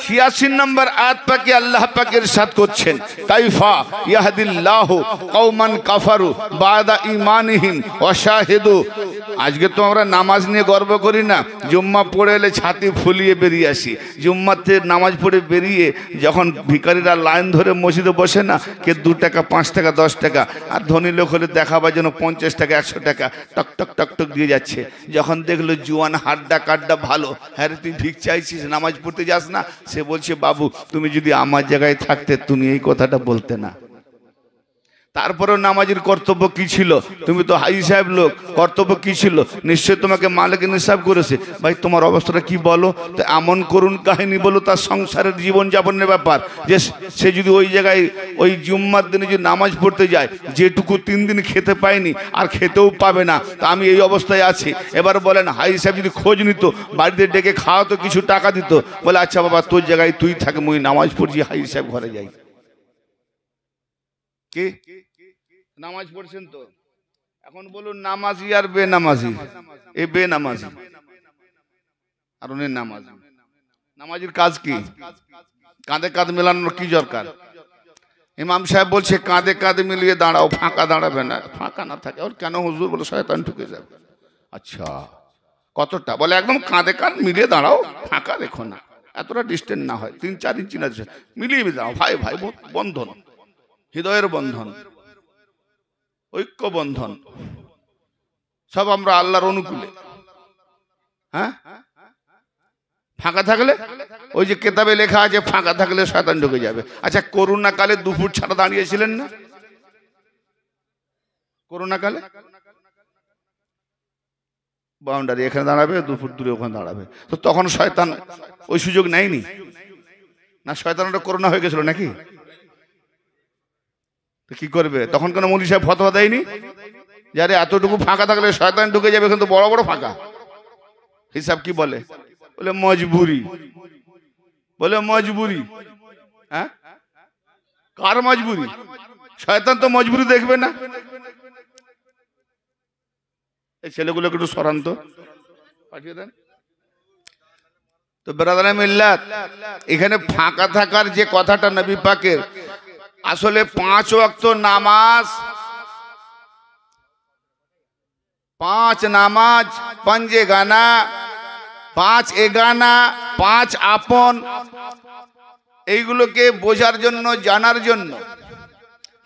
ছিয়াশি নম্বর আয়াত পাকে আল্লাহ পাকের সাথ করছেন, কাইফা ইয়াহদিল্লাহ কৌমান কাফারু বাদা ইমানহীন অশাহেদু আজকে তো আমরা নামাজ নিয়ে গর্ব করি না, জুম্মা পড়ে এলে ছাতি ফুলিয়ে বেরিয়ে আসি। জুম্মাতে নামাজ পড়ে বেরিয়ে যখন ভিকারিরা লাইন ধরে মসজিদে বসে না, কে দু টাকা, পাঁচ টাকা, দশ টাকা, আর ধনী লোক হলে দেখাবার জন্য পঞ্চাশ টাকা, একশো টাকা, টক টক টক টক দিয়ে যাচ্ছে। যখন দেখল জুয়ান হাড্ডা কাড্ডা ভালো হ্যাঁ তুই ভিক চাইছিস নামাজ পড়তে যাস না? সে বলছে, বাবু, তুমি যদি আমার জায়গায় থাকতে, তুমি এই কথাটা বলতে না। তারপরেও নামাজের কর্তব্য কি ছিল? তুমি তো হাই সাহেব লোক, কর্তব্য কি ছিল? নিশ্চয় তোমাকে মালিক নিঃসাব করেছে। ভাই, তোমার অবস্থাটা কি বলো? তো এমন করুন কাহিনী বলো, তার সংসারের জীবন যাপনের ব্যাপার। যে সে যদি ওই জায়গায়, ওই জুম্মার দিনে যদি নামাজ পড়তে যায়, যেটুকু তিন দিন খেতে পায়নি, আর খেতেও পাবে না, তা আমি এই অবস্থায় আছি। এবার বলেন হাই সাহেব যদি খোঁজ নিত, বাড়িতে ডেকে খাওয়াতো, কিছু টাকা দিত, বলে আচ্ছা বাবা, তোর জায়গায় তুই থাকে, মুই নামাজ পড়ছি হাই সাহেব ঘরে যাই। কি? নামাজ পড়ছেন তো? এখন বলুন, নামাজি আর বেনামাজি। এ বেনামাজি। আর উনি নামাজ। নামাজির কাজ কি? কাঁধে কাঁধ মেলানোর কি দরকার? ইমাম সাহেব বলছে, কাঁধে কাঁধে মিলিয়ে দাঁড়াও, ফাঁকা দাঁড়াবে না। ফাঁকা না থাকে ওর কেন হুজুর বলে শয়তান ঢুকে যাবে? আচ্ছা কতটা? বলে একদম কাঁধে কাঁধ মিলিয়ে দাঁড়াও, ফাঁকা রেখো না। এতটা ডিস্টেন্স না হয়, তিন চার ইঞ্চি না মিলিয়ে দাঁড়াও, ভাই ভাই বন্ধন। হৃদয়ের বন্ধন। ঐক্য বন্ধন সব আমরা আল্লাহর অনুকূলে। হ্যাঁ? ফাঁকা থাকলে? ওই যে কেতাবে লেখা আছে, ফাঁকা থাকলে শয়তান ঢুকে যাবে। আচ্ছা করোনা কালে দুপুর ছাড়া দাঁড়িয়েছিলেন না? করোনা কালে বাউন্ডারি, এখানে দাঁড়াবে, দুপুর দূরে ওখানে দাঁড়াবে। তো তখন শয়তান ওই সুযোগ নেয়নি? না শয়তানটা করোনা হয়ে গেছিল নাকি? কি করবে? তখন কোনো মলি সাহেব ফতোয়া দেয়নি? যারে এতটুকু ফাঁকা থাকলে শয়তান ঢুকে যাবে, কিন্তু বড় বড় ফাঁকা। হিসাব কি বলে? বলে, মজবুরি। বলে, মজবুরি। হ্যাঁ? কার মজবুরি? শয়তান তো মজবুরি দেখবে না। এই ছেলেগুলোকে একটু সরান্ত পাঠিয়ে দেন। তো বেরাদার মিল্লাত, এখানে ফাঁকা থাকার যে কথাটা নবী পাকের আসলে পাঁচ ওয়াক্ত নামাজ, পাঁচ নামাজ পঞ্জে গানা, পাঁচ এগানা, পাঁচ আপন, এইগুলোকে বোঝার জন্য, জানার জন্য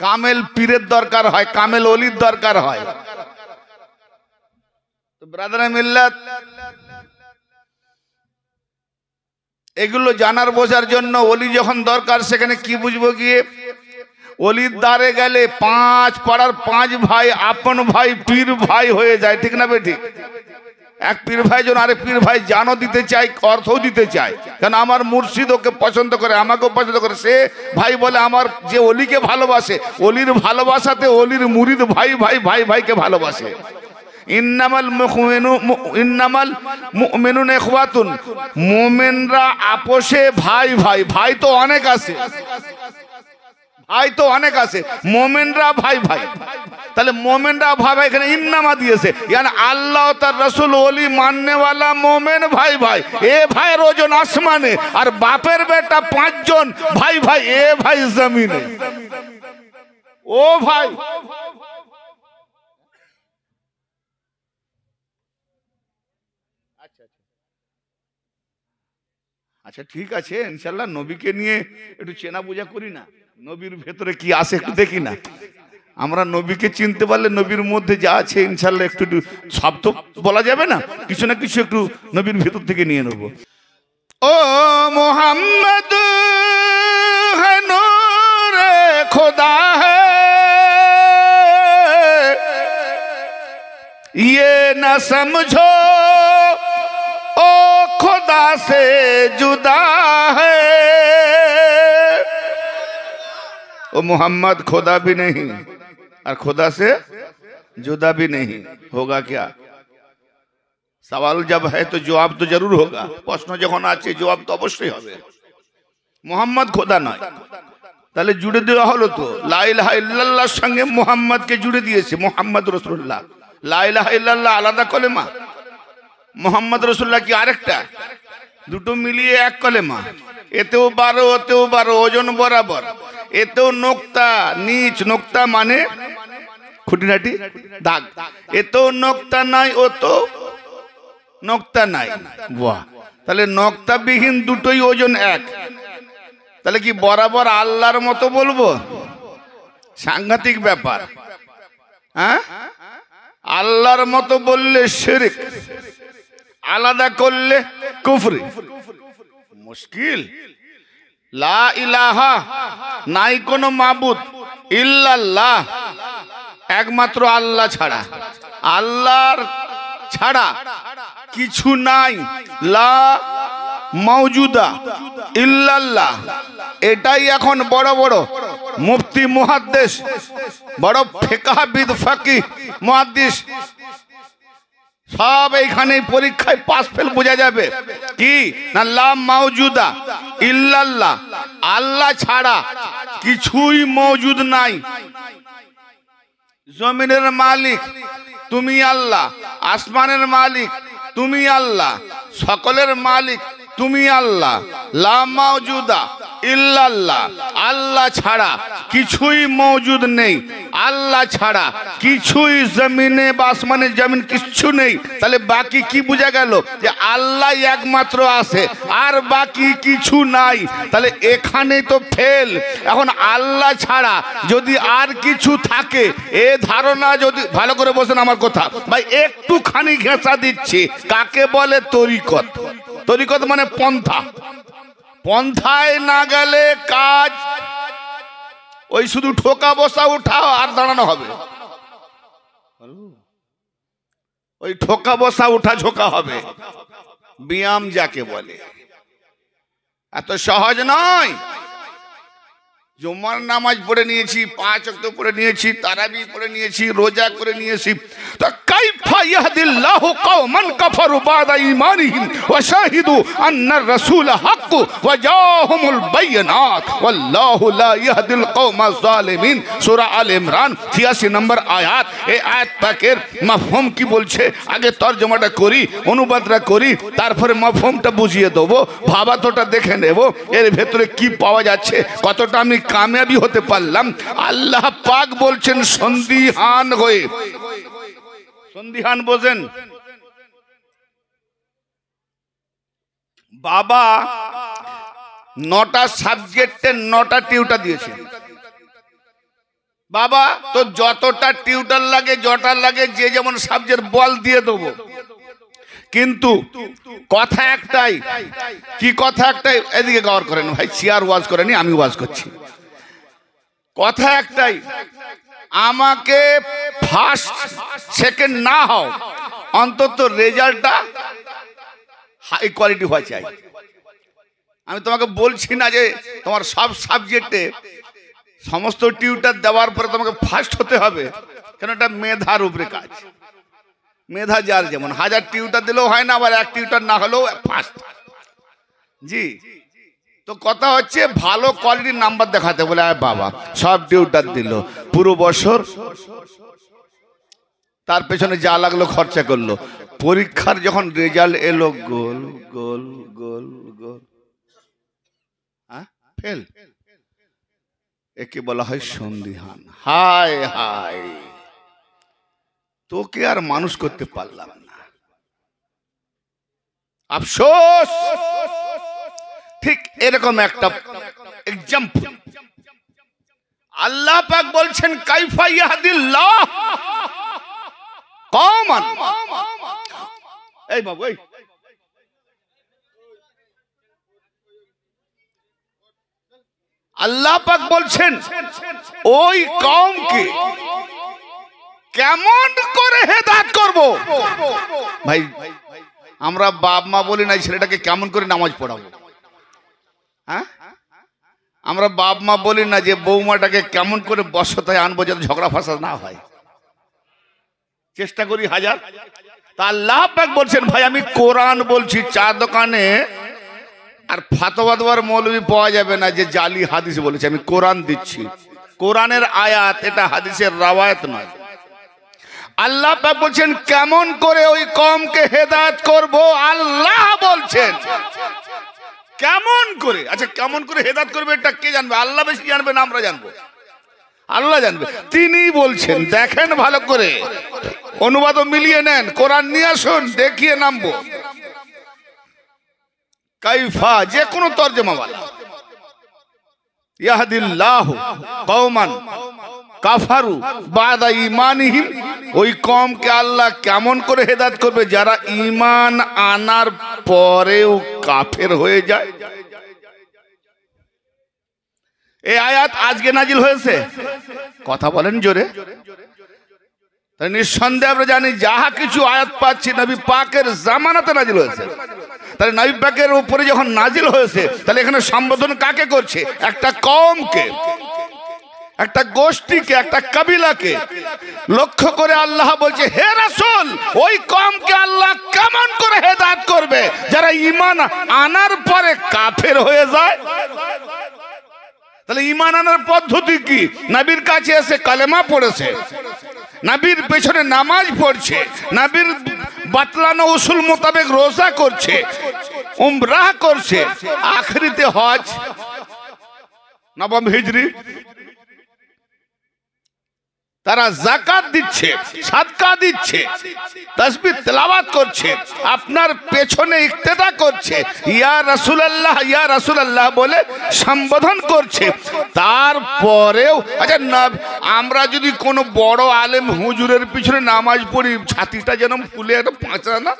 কামেল পীরের দরকার হয়, কামেল অলির দরকার হয়। ব্রাদার মিল্লাত, এগুলো জানার, বোঝার জন্য অলি যখন দরকার, সেখানে কি বুঝব গিয়ে? অলির দ্বারে গেলে পাঁচ পাড়ার পাঁচ ভাই, আপন ভাই, পীর ভাই হয়ে যায়, ঠিক না বেঠি এক পীর ভাই জন আরেক পীর ভাই জানও দিতে চাই অর্থও দিতে চায়। কারণ আমার মুর্শিদ ওকে পছন্দ করে, আমাকেও পছন্দ করে। সে ভাই বলে, আমার যে অলিকে ভালোবাসে, অলির ভালোবাসাতে অলির মুরিদ ভাই ভাই ভাই, ভাইকে ভালোবাসে। ইন্নামাল ইন্নামাল মুমিনরা আপোষে ভাই ভাই ভাই তো অনেক আছে। ভাই তো অনেক আছে। মোমেনরা ভাই ভাই। তাহলে মোমেনরা ভাই ভাই এখানে ইন্নামা দিয়েছে। ইয়ান আল্লাহ তার রসুল ওলি মাননেওয়ালা মোমেন ভাই ভাই। এ ভাই ওজন আসমানে, আর বাপের বেটা পাঁচজন ভাই ভাই, এ ভাই জমিনে। ও ভাই। আচ্ছা ঠিক আছে, ইনশাল্লাহ নবীকে নিয়ে একটু চেনা বোঝা করি না। নবীর ভেতরে কি আছে একটু দেখি না আমরা নবীকে চিনতে পারলে নবীর মধ্যে যা আছে ইনশাল্লাহ একটু একটু সব তো বলা যাবে না কিছু না কিছু একটু নবীর ভেতর থেকে নিয়ে নেব ও মোহাম্মদ है नूर खुदा है ये न समझो ओ खुदा से जुदा है वो मोहम्मद खुदा भी नहीं और खुदा से जुदा भी नहीं होगा क्या सवाल जब है तो जवाब तो जरूर होगा প্রশ্ন যখন আছে জবাব তো অবশ্যই হবে মোহাম্মদ খোদা নয় তাহলে জুড়ে দেওয়া হলো তো লাইলাহা ইল্লাল্লাহর সঙ্গে মোহাম্মদকে জুড়ে দিয়েছে মোহাম্মদ রসুল্লাহ লাইলাহা ইল্লাল্লাহ আলাদা কলেমা মোহাম্মদ রসুল্লাহ কি আরেকটা দুটো মিলিয়ে এক কলেমা এতেও বারো ওতেও বারো ওজন বরাবর এতেও নোক্তা, নিচ নোক্তা মানে খুঁটিনাটি দাগ। এতেও নোক্তা নাই, ও তো নোক্তা নাই। বাহ। তাহলে নক্তাবিহীন দুটোই ওজন এক। তাহলে কি বরাবর আল্লাহর মতো বলব? সাংঘাতিক ব্যাপার। হ্যাঁ? আল্লাহর মতো বললে শিরিক, আলাদা করলে কুফরি। মুশকিল। লা ইলাহা নাই কোনো মাবুদ ইল্লাল্লাহ। একমাত্র আল্লাহ ছাড়া। আল্লাহর ছাড়া কিছু নাই। লা মৌজুদা ইল্লাল্লাহ। এটাই এখন বড় বড় মুফতি মুহাদ্দেশ বড় ফেকাহাবিদ ফাকি মুহাদ্দিস। সব এইখানে পরীক্ষায় পাস ফেল বোঝা যাবে। কি? না লা মাউজুদা ইল্লাল্লাহ, আল্লাহ ছাড়া কিছুই মজুদ নাই। জমিনের মালিক তুমি আল্লাহ, আসমানের মালিক তুমি আল্লাহ, সকলের মালিক তুমি আল্লাহ, লা মাউজুদা ইল্লাল্লাহ। আল্লাহ ছাড়া কিছুই মৌজুদ নেই। আল্লাহ ছাড়া কিছুই জমিনে বা আসমানের জমিন কিচ্ছু নেই। তাহলে বাকি কি বোঝা গেল? যে আল্লাহ একমাত্র আছে, আর বাকি কিছু নাই। তাহলে এখানে তো ফেল এখন আল্লাহ ছাড়া যদি আর কিছু থাকে, এ ধারণা যদি, ভালো করে বসেন আমার কথা। ভাই, একটুখানি ঘেঁষা দিচ্ছি। কাকে বলে তরিকত? তরিকত মানে পন্থা। পন্থায় না গেলে কাজ, ওই শুধু ঠোকা বসা উঠাও আর দাঁড়ানো হবে। ওই ঠোকা বসা উঠা ঝোকা হবে। ব্যায়াম যাকে বলে। এত সহজ নয়। জুম্মার নামাজ পড়ে নিয়েছি, পাঁচ অক্ত পড়ে নিয়েছি, তারাবি পড়ে নিয়েছি, রোজা করে নিয়েছি। তো কাইফা ইয়াহদিল্লাহু আল ইমরান 86 নম্বর আয়াত। কি বলছে? আগে তরজমাটা করি, অনুবাদটা করি, তারপরে মাফহুমটা বুঝিয়ে দেবো, ভাবাতোটা দেখে নেব, এর ভেতরে কি পাওয়া যাচ্ছে, কতটা আমি কামিয়াবি হতে পারলাম। আল্লাহ পাক বলছেন, সন্দিহান হয়ে। সন্দিহান বোঝেন। বাবা নটা সাবজেক্টের নটা টিউটার দিয়েছে। বাবা, তো যতটা টিউটার লাগে জটার লাগে, যে যেমন সাবজেক্ট বল দিয়ে দেবো। কিন্তু কথা একটাই, কি কথা একটাই? এদিকে গওয়ার করেন। ভাই, চেয়ার ওয়াজ করেনি আমি ওয়াজ করছি। কথা একটাই, আমাকে ফার্স্ট সেকেন্ড না হও, অন্তত রেজাল্টটা হাই কোয়ালিটি হওয়া চাই। আমি তোমাকে বলছি না যে তোমার সব সাবজেক্টে সমস্ত টিউটার দেওয়ার পরে তোমাকে ফার্স্ট হতে হবে, কেন এটা মেধার উপরে কাজ মেধা যার যেমন, হাজার টিউটার দিলেও হয় না, আবার এক টিউটার না হলেও ফার্স্ট জি। তো কথা হচ্ছে ভালো কোয়ালিটির নাম্বার দেখাতে বলে, আয় বাবা, সব টিউটার দিল। পুরো বছর তার পেছনে যা লাগল খরচা করল। পরীক্ষার যখন রেজাল্ট এলো, গোল গোল গোল গোল। হ্যাঁ? ফেল একে বলা হয় সন্দিহান। হায় হায়। তোকে আর মানুষ করতে পারলাম না। আফসোস! ঠিক এরকম একটা এক্সাম্পল আল্লাহ পাক বলছেন, কাইফা ইয়াহদিল্লাহ? কমান। এই বাবু, এই। আল্লাহ পাক বলছেন, ওই কমকে কেমন করে হেদাত করব? ভাই, আমরা বাপ মা বলি না ছেলেটাকে কেমন করে নামাজ পড়াবো? হ্যাঁ? আমরা বাপ মা বলি না যে বৌমাটাকে কেমন করে বসতায় আনব যাতে ঝগড়া ফাসাদ না হয়। চেষ্টা করি হাজার। তা আল্লাহ পাক বলছেন, ভাই, আমি কোরআন বলছি, চা দোকানে আর ফাতোয়া দেওয়ার মৌলবি পাওয়া যাবে না যে জালি হাদিস বলেছে। আমি কোরআন দিচ্ছি। কোরআনের আয়াত, এটা হাদিসের রাওয়ায়াত নয়। আল্লাহ পাক বলছেন, কেমন করে ওই কমকে হেদায়েত করব? আল্লাহ বলছেন। কেমন করে? আচ্ছা কেমন করে হেদাত করবে এটা কে জানবে? আল্লাহ বেশি জানবে না আমরা জানব। আল্লাহ জানবে। তিনি বলছেন, দেখেন ভালো করে। অনুবাদও মিলিয়ে নেন, কোরআন নিয়ে আসুন, দেখিয়ে নামবো। কাইফা যে কোনো তর্জমাওয়ালা ইয়াহদিল্লাহু কওমান। কাফারু বাদা ইমানিহিম ওই কমকে আল্লাহ কেমন করে হেদাত করবে? যারা ইমান আনার পরেও কাফের হয়ে যায়। এই আয়াত আজকে নাজিল হয়েছে? কথা বলেন জোরে। নিঃসন্দেহে আমরা জানি, যাহা কিছু আয়াত পাচ্ছি, নবী পাকের জামানাতে নাজিল হয়েছে। তাহলে নবী পাকের উপরে যখন নাজিল হয়েছে, তাহলে এখানে সম্বোধন কাকে করছে? একটা কমকে। একটা গোষ্ঠীকে, একটা কাবিলাকে লক্ষ্য করে আল্লাহ বলছে, হে রাসূল, ওই কমকে আল্লাহ কেমন করে হেদায়েত করবে? যারা ইমান আনার পরে কাফের হয়ে যায়। তাহলে ইমান আনার পদ্ধতি কি? নবীর কাছে এসে কালেমা পড়েছে, নাবির পেছনে নামাজ পড়ছে, নাবির বাতলানো উসুল মোতাবেক রোজা করছে, উমরাহ করছে, আখরিতে হজ, নবম হিজরি। তারা জাকাত দিচ্ছে, সাদকা দিচ্ছে, তসবি তেলাওয়াত করছে, আপনার পেছনে ইক্তেদা করছে, ইয়া রাসূলুল্লাহ ইয়া রাসূলুল্লাহ বলে সম্বোধন করছে। তারপরেও আচ্ছা না, আমরা যদি কোনো বড় আলেম হুজুরের পিছনে নামাজ পড়ি, ছাতিটা যেন ফুলে একটা পাঁচা না?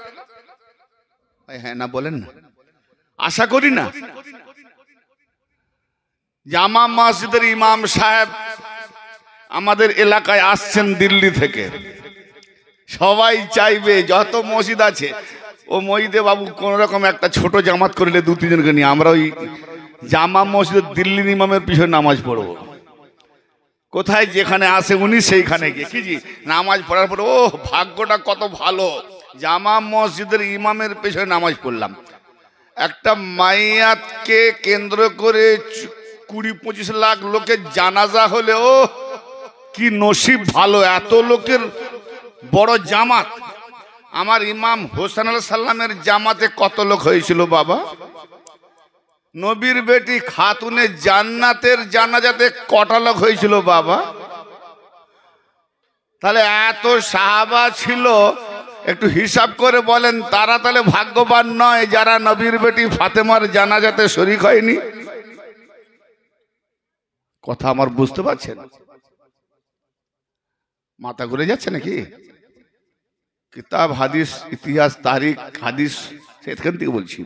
হ্যাঁ না বলেন না। আশা করি না। জামা মসজিদের ইমাম সাহেব আমাদের এলাকায় আসছেন দিল্লি থেকে। সবাই চাইবে, যত মসজিদ আছে, ও মসজিদে বাবু কোন রকম একটা ছোট জামাত করলে দু তিনজনকে নিয়ে, আমরা ওই জামা মসজিদ দিল্লির ইমামের পিছনে নামাজ পড়ব। কোথায় যেখানে আসে উনি সেইখানে গিয়ে, কি জি? নামাজ পড়ার পরে ও ভাগ্যটা কত ভালো। জামা মসজিদের ইমামের পেছনে নামাজ পড়লাম। একটা মাইয়াতকে কেন্দ্র করে কুড়ি পঁচিশ লাখ লোকের জানাজা হলে ও কি নসিব ভালো? এত লোকের বড় জামাত। আমার ইমাম হোসেন আল সাল্লামের জামাতে কত লোক হয়েছিল বাবা? নবীর বেটি খাতুনে জান্নাতের জানাজাতে কটা লোক হয়েছিল বাবা? তাহলে এত সাহাবা ছিল, একটু হিসাব করে বলেন, তারা তাহলে ভাগ্যবান নয় যারা নবীর বেটি ফাতেমার জানাজাতে শরিক হয়নি? কথা আমার বুঝতে পারছেন? মাথা ঘুরে যাচ্ছে নাকি? কিতাব, হাদিস, ইতিহাস, তারিখ, হাদিস সেখান থেকে বলছি।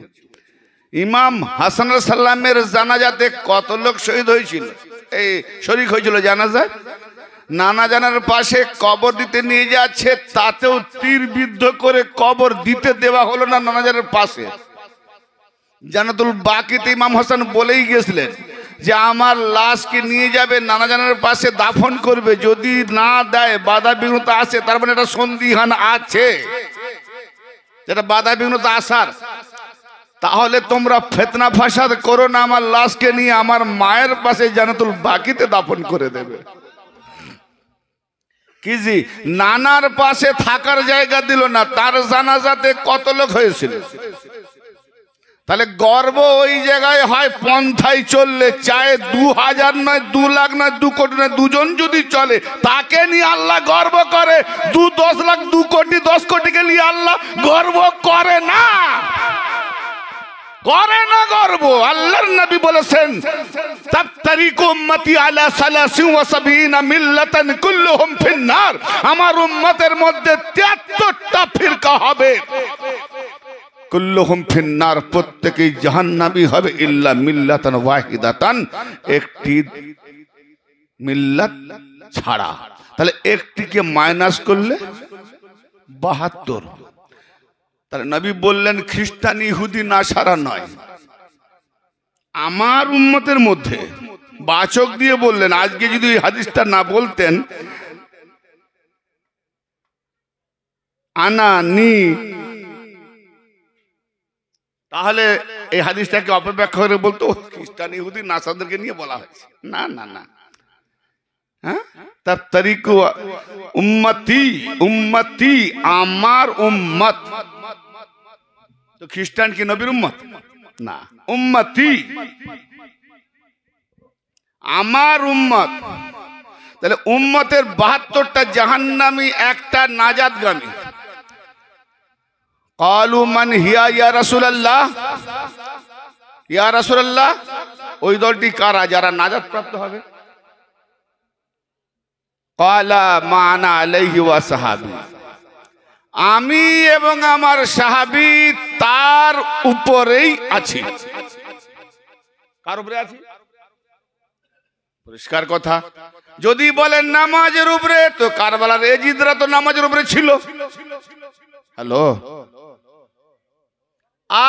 ইমাম হাসান সাল্লামের জানাজাতে কত লোক শহীদ হয়েছিল? এই শরিক হয়েছিল জানাজায় নানা জানার পাশে কবর দিতে নিয়ে যাচ্ছে, তাতেও তীর বিদ্ধ করে কবর দিতে দেওয়া হলো না নানা জানার পাশে। জানাতুল বাকিতে ইমাম হাসান বলেই গেছিলেন যে আমার লাশকে নিয়ে যাবে, নানা জানার পাশে দাফন করবে, যদি না দেয়, বাধা বিঘ্নতা আসে তার মানে একটা সন্দিহান আছে। যেটা বাধা বিঘ্নতা আসার। তাহলে তোমরা ফেতনা ফাসাদ করো না, আমার লাশকে নিয়ে, আমার মায়ের পাশে জানাতুল বাকিতে দাফন করে দেবে। কি জি? নানার পাশে থাকার জায়গা দিল না, তার জানাজাতে কত লোক হয়েছিল? তাহলে গর্ব ওই জায়গায় হয়, পন্থায় চললে, চায় দু হাজার নয়, দু লাখ নয়, দু কোটি নয়, দুজন যদি চলে, তাকে নিয়ে আল্লাহ গর্ব করে। দু দশ লাখ, দু কোটি, দশ কোটিকে নিয়ে আল্লাহ গর্ব করে না। করে না গর্ব। আল্লাহর নবী বলেছেন তাফতারিকু উম্মতি আলা সালাসি ওয়া সাবিনা মিল্লাতান কুল্লুহুম ফিন্নার আমার উম্মতের মধ্যে 73টা ফিরকা হবে। কুল্লুহুম ফিন্নার, প্রত্যেকেই জাহান্নামী হবে, ইল্লা মিল্লাতান ওয়াহিদাতান। একটি মিল্লাত ছাড়া। তাহলে একটিকে মাইনাস করলে বাহাত্তর। তাহলে নবী বললেন, খ্রিস্টান, ইহুদি না সারা নয়। আমার উন্মতের মধ্যে বাচক দিয়ে বললেন, আজকে যদি হাদিসটা না বলতেন, আনা নি তাহলে এই হাদিসটাকে অপব্যাখ্যা করে বলতো, খ্রিস্টান, ইহুদি, নাসাদেরকে নিয়ে বলা হয়েছে। না না না। হ্যাঁ? তার তরিকু উম্মতি উম্মতি, আমার উম্মত। তো খ্রিস্টান কি নবীর উম্মত? না। উম্মতি। আমার উম্মত। তাহলে উম্মতের বাহাত্তরটা জাহান্নামি, একটা নাজাদগামী কালু মান হিয়া ইয়া রাসূলুল্লাহ ইয়া রাসূলুল্লাহ ওই দলটি কারা? যারা নাজাত প্রাপ্ত হবে। কালা মানা আলাইহি ওয়া সাহাবী আমি এবং আমার সাহাবি তার উপরেই আছি। কার উপরে আছি? পরিষ্কার কথা। যদি বলেন নামাজের উপরে, তো কারবালার এজিদরা তো নামাজের উপরে ছিল। হ্যালো?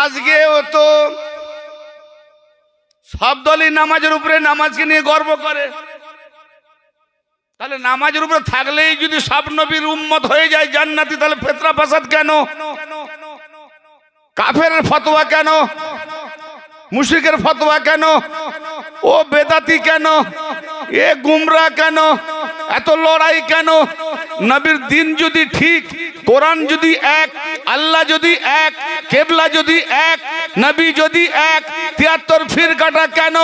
আজকেও তো সব দলই নামাজের উপরে নামাজকে নিয়ে গর্ব করে। তাহলে নামাজের উপরে থাকলেই যদি সব নবীর উম্মত হয়ে যায় জান্নাতি, তাহলে ফেতরা ফাসাদ কেন? কাফের ফতোয়া কেন? মুশরিকের ফতোয়া কেন? ও বেদাতি কেন? এ গুমরা কেন? এত লড়াই কেন? নবীর দিন যদি ঠিক, কোরআন যদি এক, আল্লাহ যদি এক, কেবলা যদি এক, নবী যদি এক, তিয়াত্তর ফিরকাটা কেন?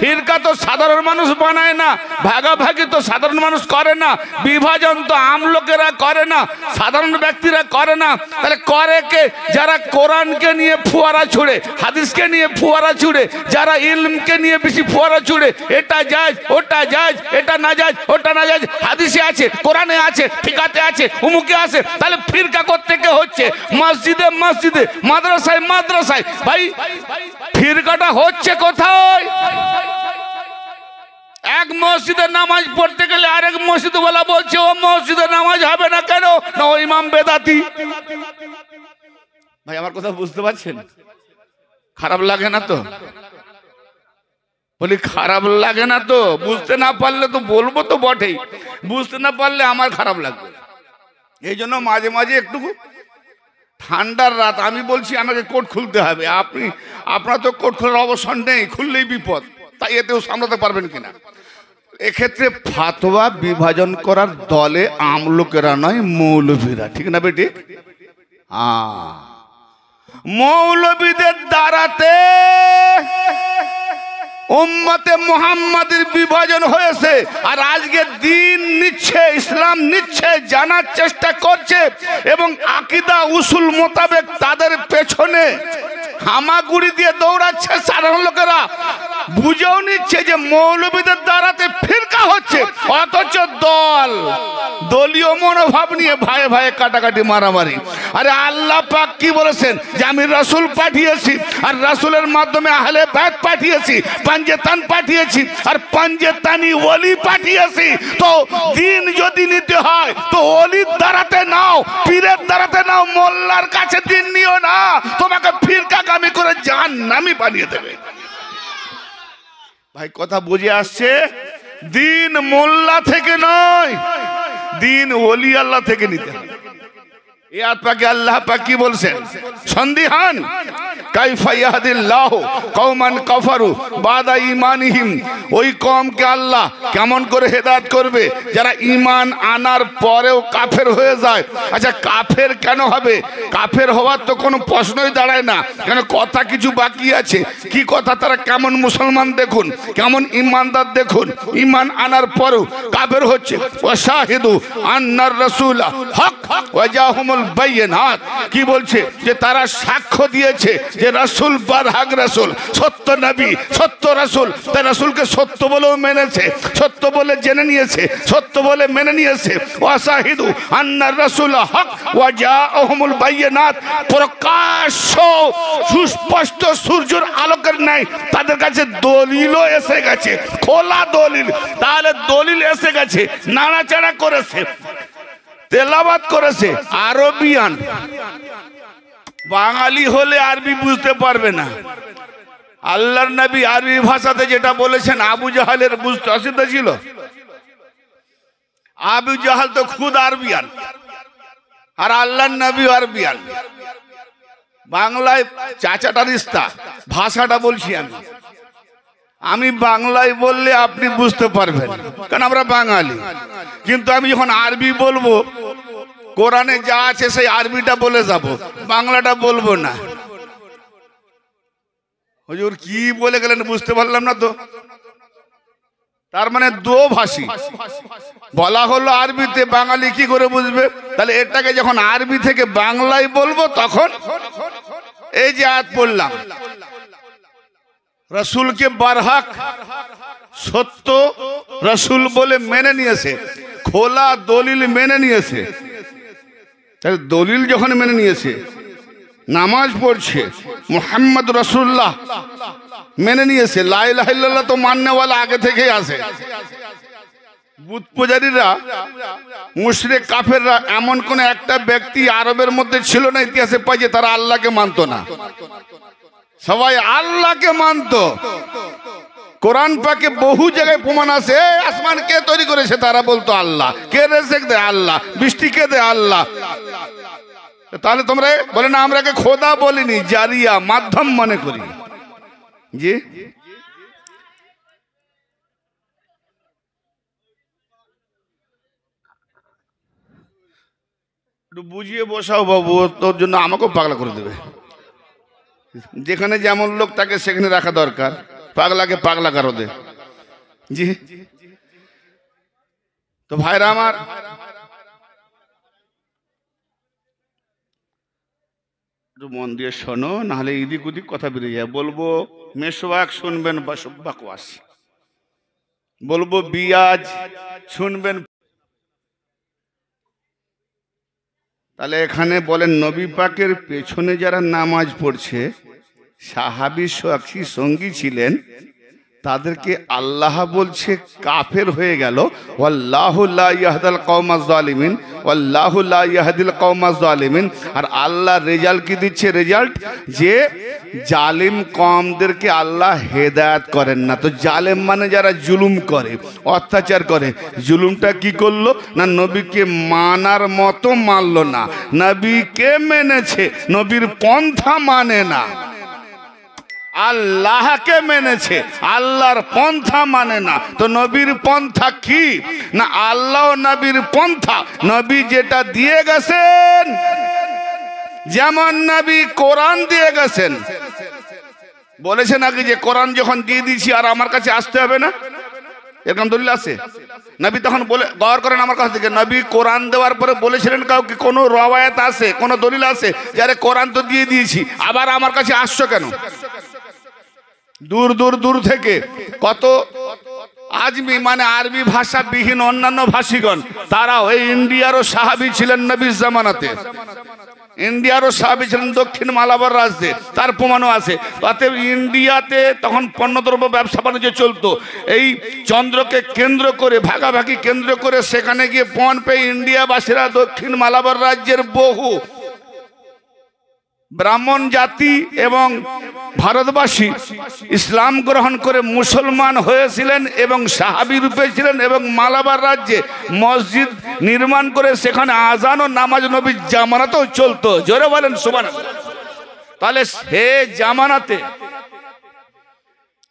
ফিরকা তো সাধারণ মানুষ বানায় না, ভাগাভাগি তো সাধারণ মানুষ করে না, বিভাজন তো আম লোকেরা করে না, সাধারণ ব্যক্তিরা করে না। তাহলে করে কে? যারা কোরআনকে নিয়ে ফুয়ারা ছুড়ে, হাদিসকে নিয়ে ফুয়ারা ছুড়ে, যারা ইলমকে নিয়ে বেশি ফুয়ারা ছুড়ে, এটা যায় ওটা যায় এটা না যায় ওটা না যায় হাদিসে আছে, কোরআনে আছে, ফিকাতে আছে, উমুকে আছে, তাহলে ফিরকা থেকে হচ্ছে? মসজিদে মসজিদে, মাদ্রাসায় মাদ্রাসায়। ভাই, ফিরকাটা হচ্ছে কোথায়? এক মসজিদে নামাজ পড়তে গেলে আরেক মসজিদ বলা বলছে, ও মসজিদে নামাজ হবে না কেন? না, ও ইমাম বেদাতি। ভাই, আমার কথা বুঝতে পারছেন? খারাপ লাগে না তো? বলি, খারাপ লাগে না তো, বুঝতে না পারলে তো বলব তো বটেই, বুঝতে না পারলে আমার খারাপ লাগবে। এই জন্য মাঝে মাঝে একটু ঠান্ডার রাত, আমি বলছি, আমাকে কোট খুলতে হবে, আপনি, আপনার তো কোট খোলার অবসর নেই, খুললেই বিপদ, তাই এতেও সামলাতে পারবেন কিনা? এক্ষেত্রে ফাতোয়া বিভাজন করার দলে আমলোকেরা নয় মৌলভীরা ঠিক না বেটি? মৌলবীদের দ্বারাতে উম্মতে মোহাম্মদের বিভাজন হয়েছে, আর আজকে দিন নিচ্ছে, ইসলাম নিচ্ছে, জানার চেষ্টা করছে, এবং আকিদা, উসুল মোতাবেক তাদের পেছনে হামাগুড়ি দিয়ে দৌড়াচ্ছে সাধারণ লোকেরা। বুঝেও নিচ্ছে যে মৌলবীদের দ্বারাতে হচ্ছে, অথচ দল। দলীয় মনোভাব নিয়ে ভাই ভাই কাটাকাটি মারামারি। আরে আল্লাহ পাক কি বলেছেন? যে আমি রাসূল পাঠিয়েছি, আর রাসূলের মাধ্যমে আহলে বাইত পাঠিয়েছি পাঞ্জেতান পাঠিয়েছি, আর পাঞ্জেতানি ওলি পাঠিয়েছি। তো দিন যদি নিতে হয়, তো অলির দ্বারাতে নাও, পীরের দ্বারাতে নাও, মোল্লার কাছে দিন নিও না। তোমাকে ফিরকাগামি করে জাহান্নামী বানিয়ে দেবে। ভাই, কথা বুঝে আসছে? দিন মোল্লা থেকে নয়, দিন ওলি আল্লাহ থেকে নিতে হবে। এ আত্মাকে আল্লাহ পাক কি বলছেন? সন্দিহান। কাফারু ওই কওমকে আল্লাহ কেমন করে হেদায়েত করবে? যারা ঈমান আনার পরেও কাফের হয়ে যায়। আচ্ছা কাফের কেন হবে? কাফের হওয়ার তো কোনো প্রশ্নই দাঁড়ায় না। কেন কথা কিছু বাকি আছে? কি কথা? তারা কেমন মুসলমান দেখুন? কেমন ইমানদার দেখুন? ইমান আনার পরেও কাফের হচ্ছে। আন্নার হক। কি বলছে? যে তারা সাক্ষ্য দিয়েছে যে রাসুল রাসূল বারহাক রাসূল, সত্য নবী, সত্য রাসূল তাই রাসূলকে সত্য বলেও মেনেছে, সত্য বলে জেনে নিয়েছে, সত্য বলে মেনে নিয়েছে। ওয়াসাহিদু আন্নার রাসূল হক ওয়াজাহুমুল বাইয়িনাত, প্রকাশ্য সুস্পষ্ট সূর্যের আলোকের নাই তাদের কাছে দলিলও এসে গেছে, খোলা দলিল। তাহলে দলিল এসে গেছে, নাড়াচাড়া করেছে তেলাবাদ করেছে, আরবিয়ান। বাঙালি হলে আরবি বুঝতে পারবে না। আল্লাহর নবী আরবি ভাষাতে যেটা বলেছেন, আবু জাহালের বুঝতে অসুবিধা ছিল। আবু জাহাল তো খুদ আরবিয়ান, আর আল্লাহর নবী আরবিয়ান। বাংলায় চাচাটা রিস্তা ভাষাটা বলছি আমি। আমি বাংলায় বললে আপনি বুঝতে পারবেন, কারণ আমরা বাঙালি। কিন্তু আমি যখন আরবি বলব কোরআনে যা আছে সেই আরবিটা বলে যাব, বাংলাটা বলব না। হুজুর কি বলে গেলেন বুঝতে পারলাম না তো। তার মানে দো ভাষী। বলা হলো আরবিতে, বাঙালি কি করে বুঝবে? তাহলে এটাকে যখন আরবি থেকে বাংলায় বলব, তখন এই যে আয়াত পড়লাম। রসুলকে বারহাক সত্য রসুল বলে মেনে নিয়েছে, খোলা দলিল মেনে নিয়েছে। দলিল যখন মেনে নিয়েছে, নামাজ পড়ছে, মোহাম্মদ রসুল্লাহ মেনে নিয়েছে লাই লাইল্লাহ তো মান্যওয়ালা আগে থেকেই আছে। বুধ পূজারীরা, মুশরেক কাফেররা এমন কোন একটা ব্যক্তি আরবের মধ্যে ছিল না ইতিহাসে পাই যে তারা আল্লাহকে মানতো না। সবাই আল্লাহকে মানতো। কোরআন পাকে বহু জায়গায় প্রমাণ আছে। "এই আসমান কে তৈরি করেছে তারা বলতো আল্লাহ। কে রেজেক দেয়? আল্লাহ। বৃষ্টি কে দেয়? আল্লাহ। তাহলে তোমরা বলে, না আমরাকে খোদা বলিনি, জারিয়া, মাধ্যম মনে করি। জি? একটু বুঝিয়ে বসাও বাবু, তোর জন্য আমাকেও পাগলা করে দেবে। যেখানে যেমন লোক তাকে সেখানে রাখা দরকার। পাগলাকে পাগলা কারও দে। জি। তো ভাইরা আমার, একটু মন দিয়ে শোনো, নাহলে ইদিক উদিক কথা বেরিয়ে যায়। বলব মেসোয়াক শুনবেন বাকওয়াস। বলব, বিয়াজ শুনবেন। তাহলে এখানে বলেন, নবী পাকের পেছনে যারা নামাজ পড়ছে সাহাবি সাক্ষী সঙ্গী ছিলেন। তাদেরকে আল্লাহ বলছে, কাফের হয়ে গেল। আর আল্লাহ রেজাল্ট কি দিচ্ছে? রেজাল্ট যে জালিম কমদেরকে আল্লাহ হেদায়াত করেন না। তো জালেম মানে যারা জুলুম করে, অত্যাচার করে। জুলুমটা কি করল? না নবীকে মানার মতো মানলো না। নবীকে মেনেছে, নবীর পন্থা মানে না। আল্লাহকে মেনেছে। আল্লাহর পন্থা মানে না। তো নবীর পন্থা কি? না, আল্লাহ নবীর পন্থা। নবী যেটা দিয়ে গেছেন, যেমন নবী কোরআন দিয়ে গেছেন। বলেছে নাকি যে কোরআন যখন দিয়ে দিয়েছি, আর আমার কাছে আসতে হবে না? এরকম দলিল আছে? নবী তখন বলে গড় করেন আমার কাছ থেকে, নবী কোরআন দেওয়ার পরে বলেছিলেন কাউকে, কোনো রবায়াত আছে, কোনো দলিল আছে যারে কোরআন তো দিয়ে দিয়েছি, আবার আমার কাছে আসছো কেন? দূর দূর দূর থেকে কত আজমি মানে আরবি ভাষা বিহীন অন্যান্য ভাষীগণ, তারা ওই ইন্ডিয়ারও সাহাবি ছিলেন নবীর জামানাতে। ইন্ডিয়ারও সাহাবি ছিলেন দক্ষিণ মালাবার রাজ্যে, তার প্রমাণও আছে। অতএব ইন্ডিয়াতে তখন পণ্যদ্রব্য ব্যবসা বাণিজ্য চলতো। এই চন্দ্রকে কেন্দ্র করে, ভাগাভাগি কেন্দ্র করে সেখানে গিয়ে পণ পেয়ে ইন্ডিয়াবাসীরা দক্ষিণ মালাবার রাজ্যের বহু ব্রাহ্মণ জাতি এবং ভারতবাসী ইসলাম গ্রহণ করে মুসলমান হয়েছিলেন এবং সাহাবি রূপে ছিলেন এবং মালাবার রাজ্যে মসজিদ নির্মাণ করে সেখানে আজান ও নামাজ নবীর জামানাতেও চলতো। জোরে বলেন সুবান তাহলে সে জামানাতে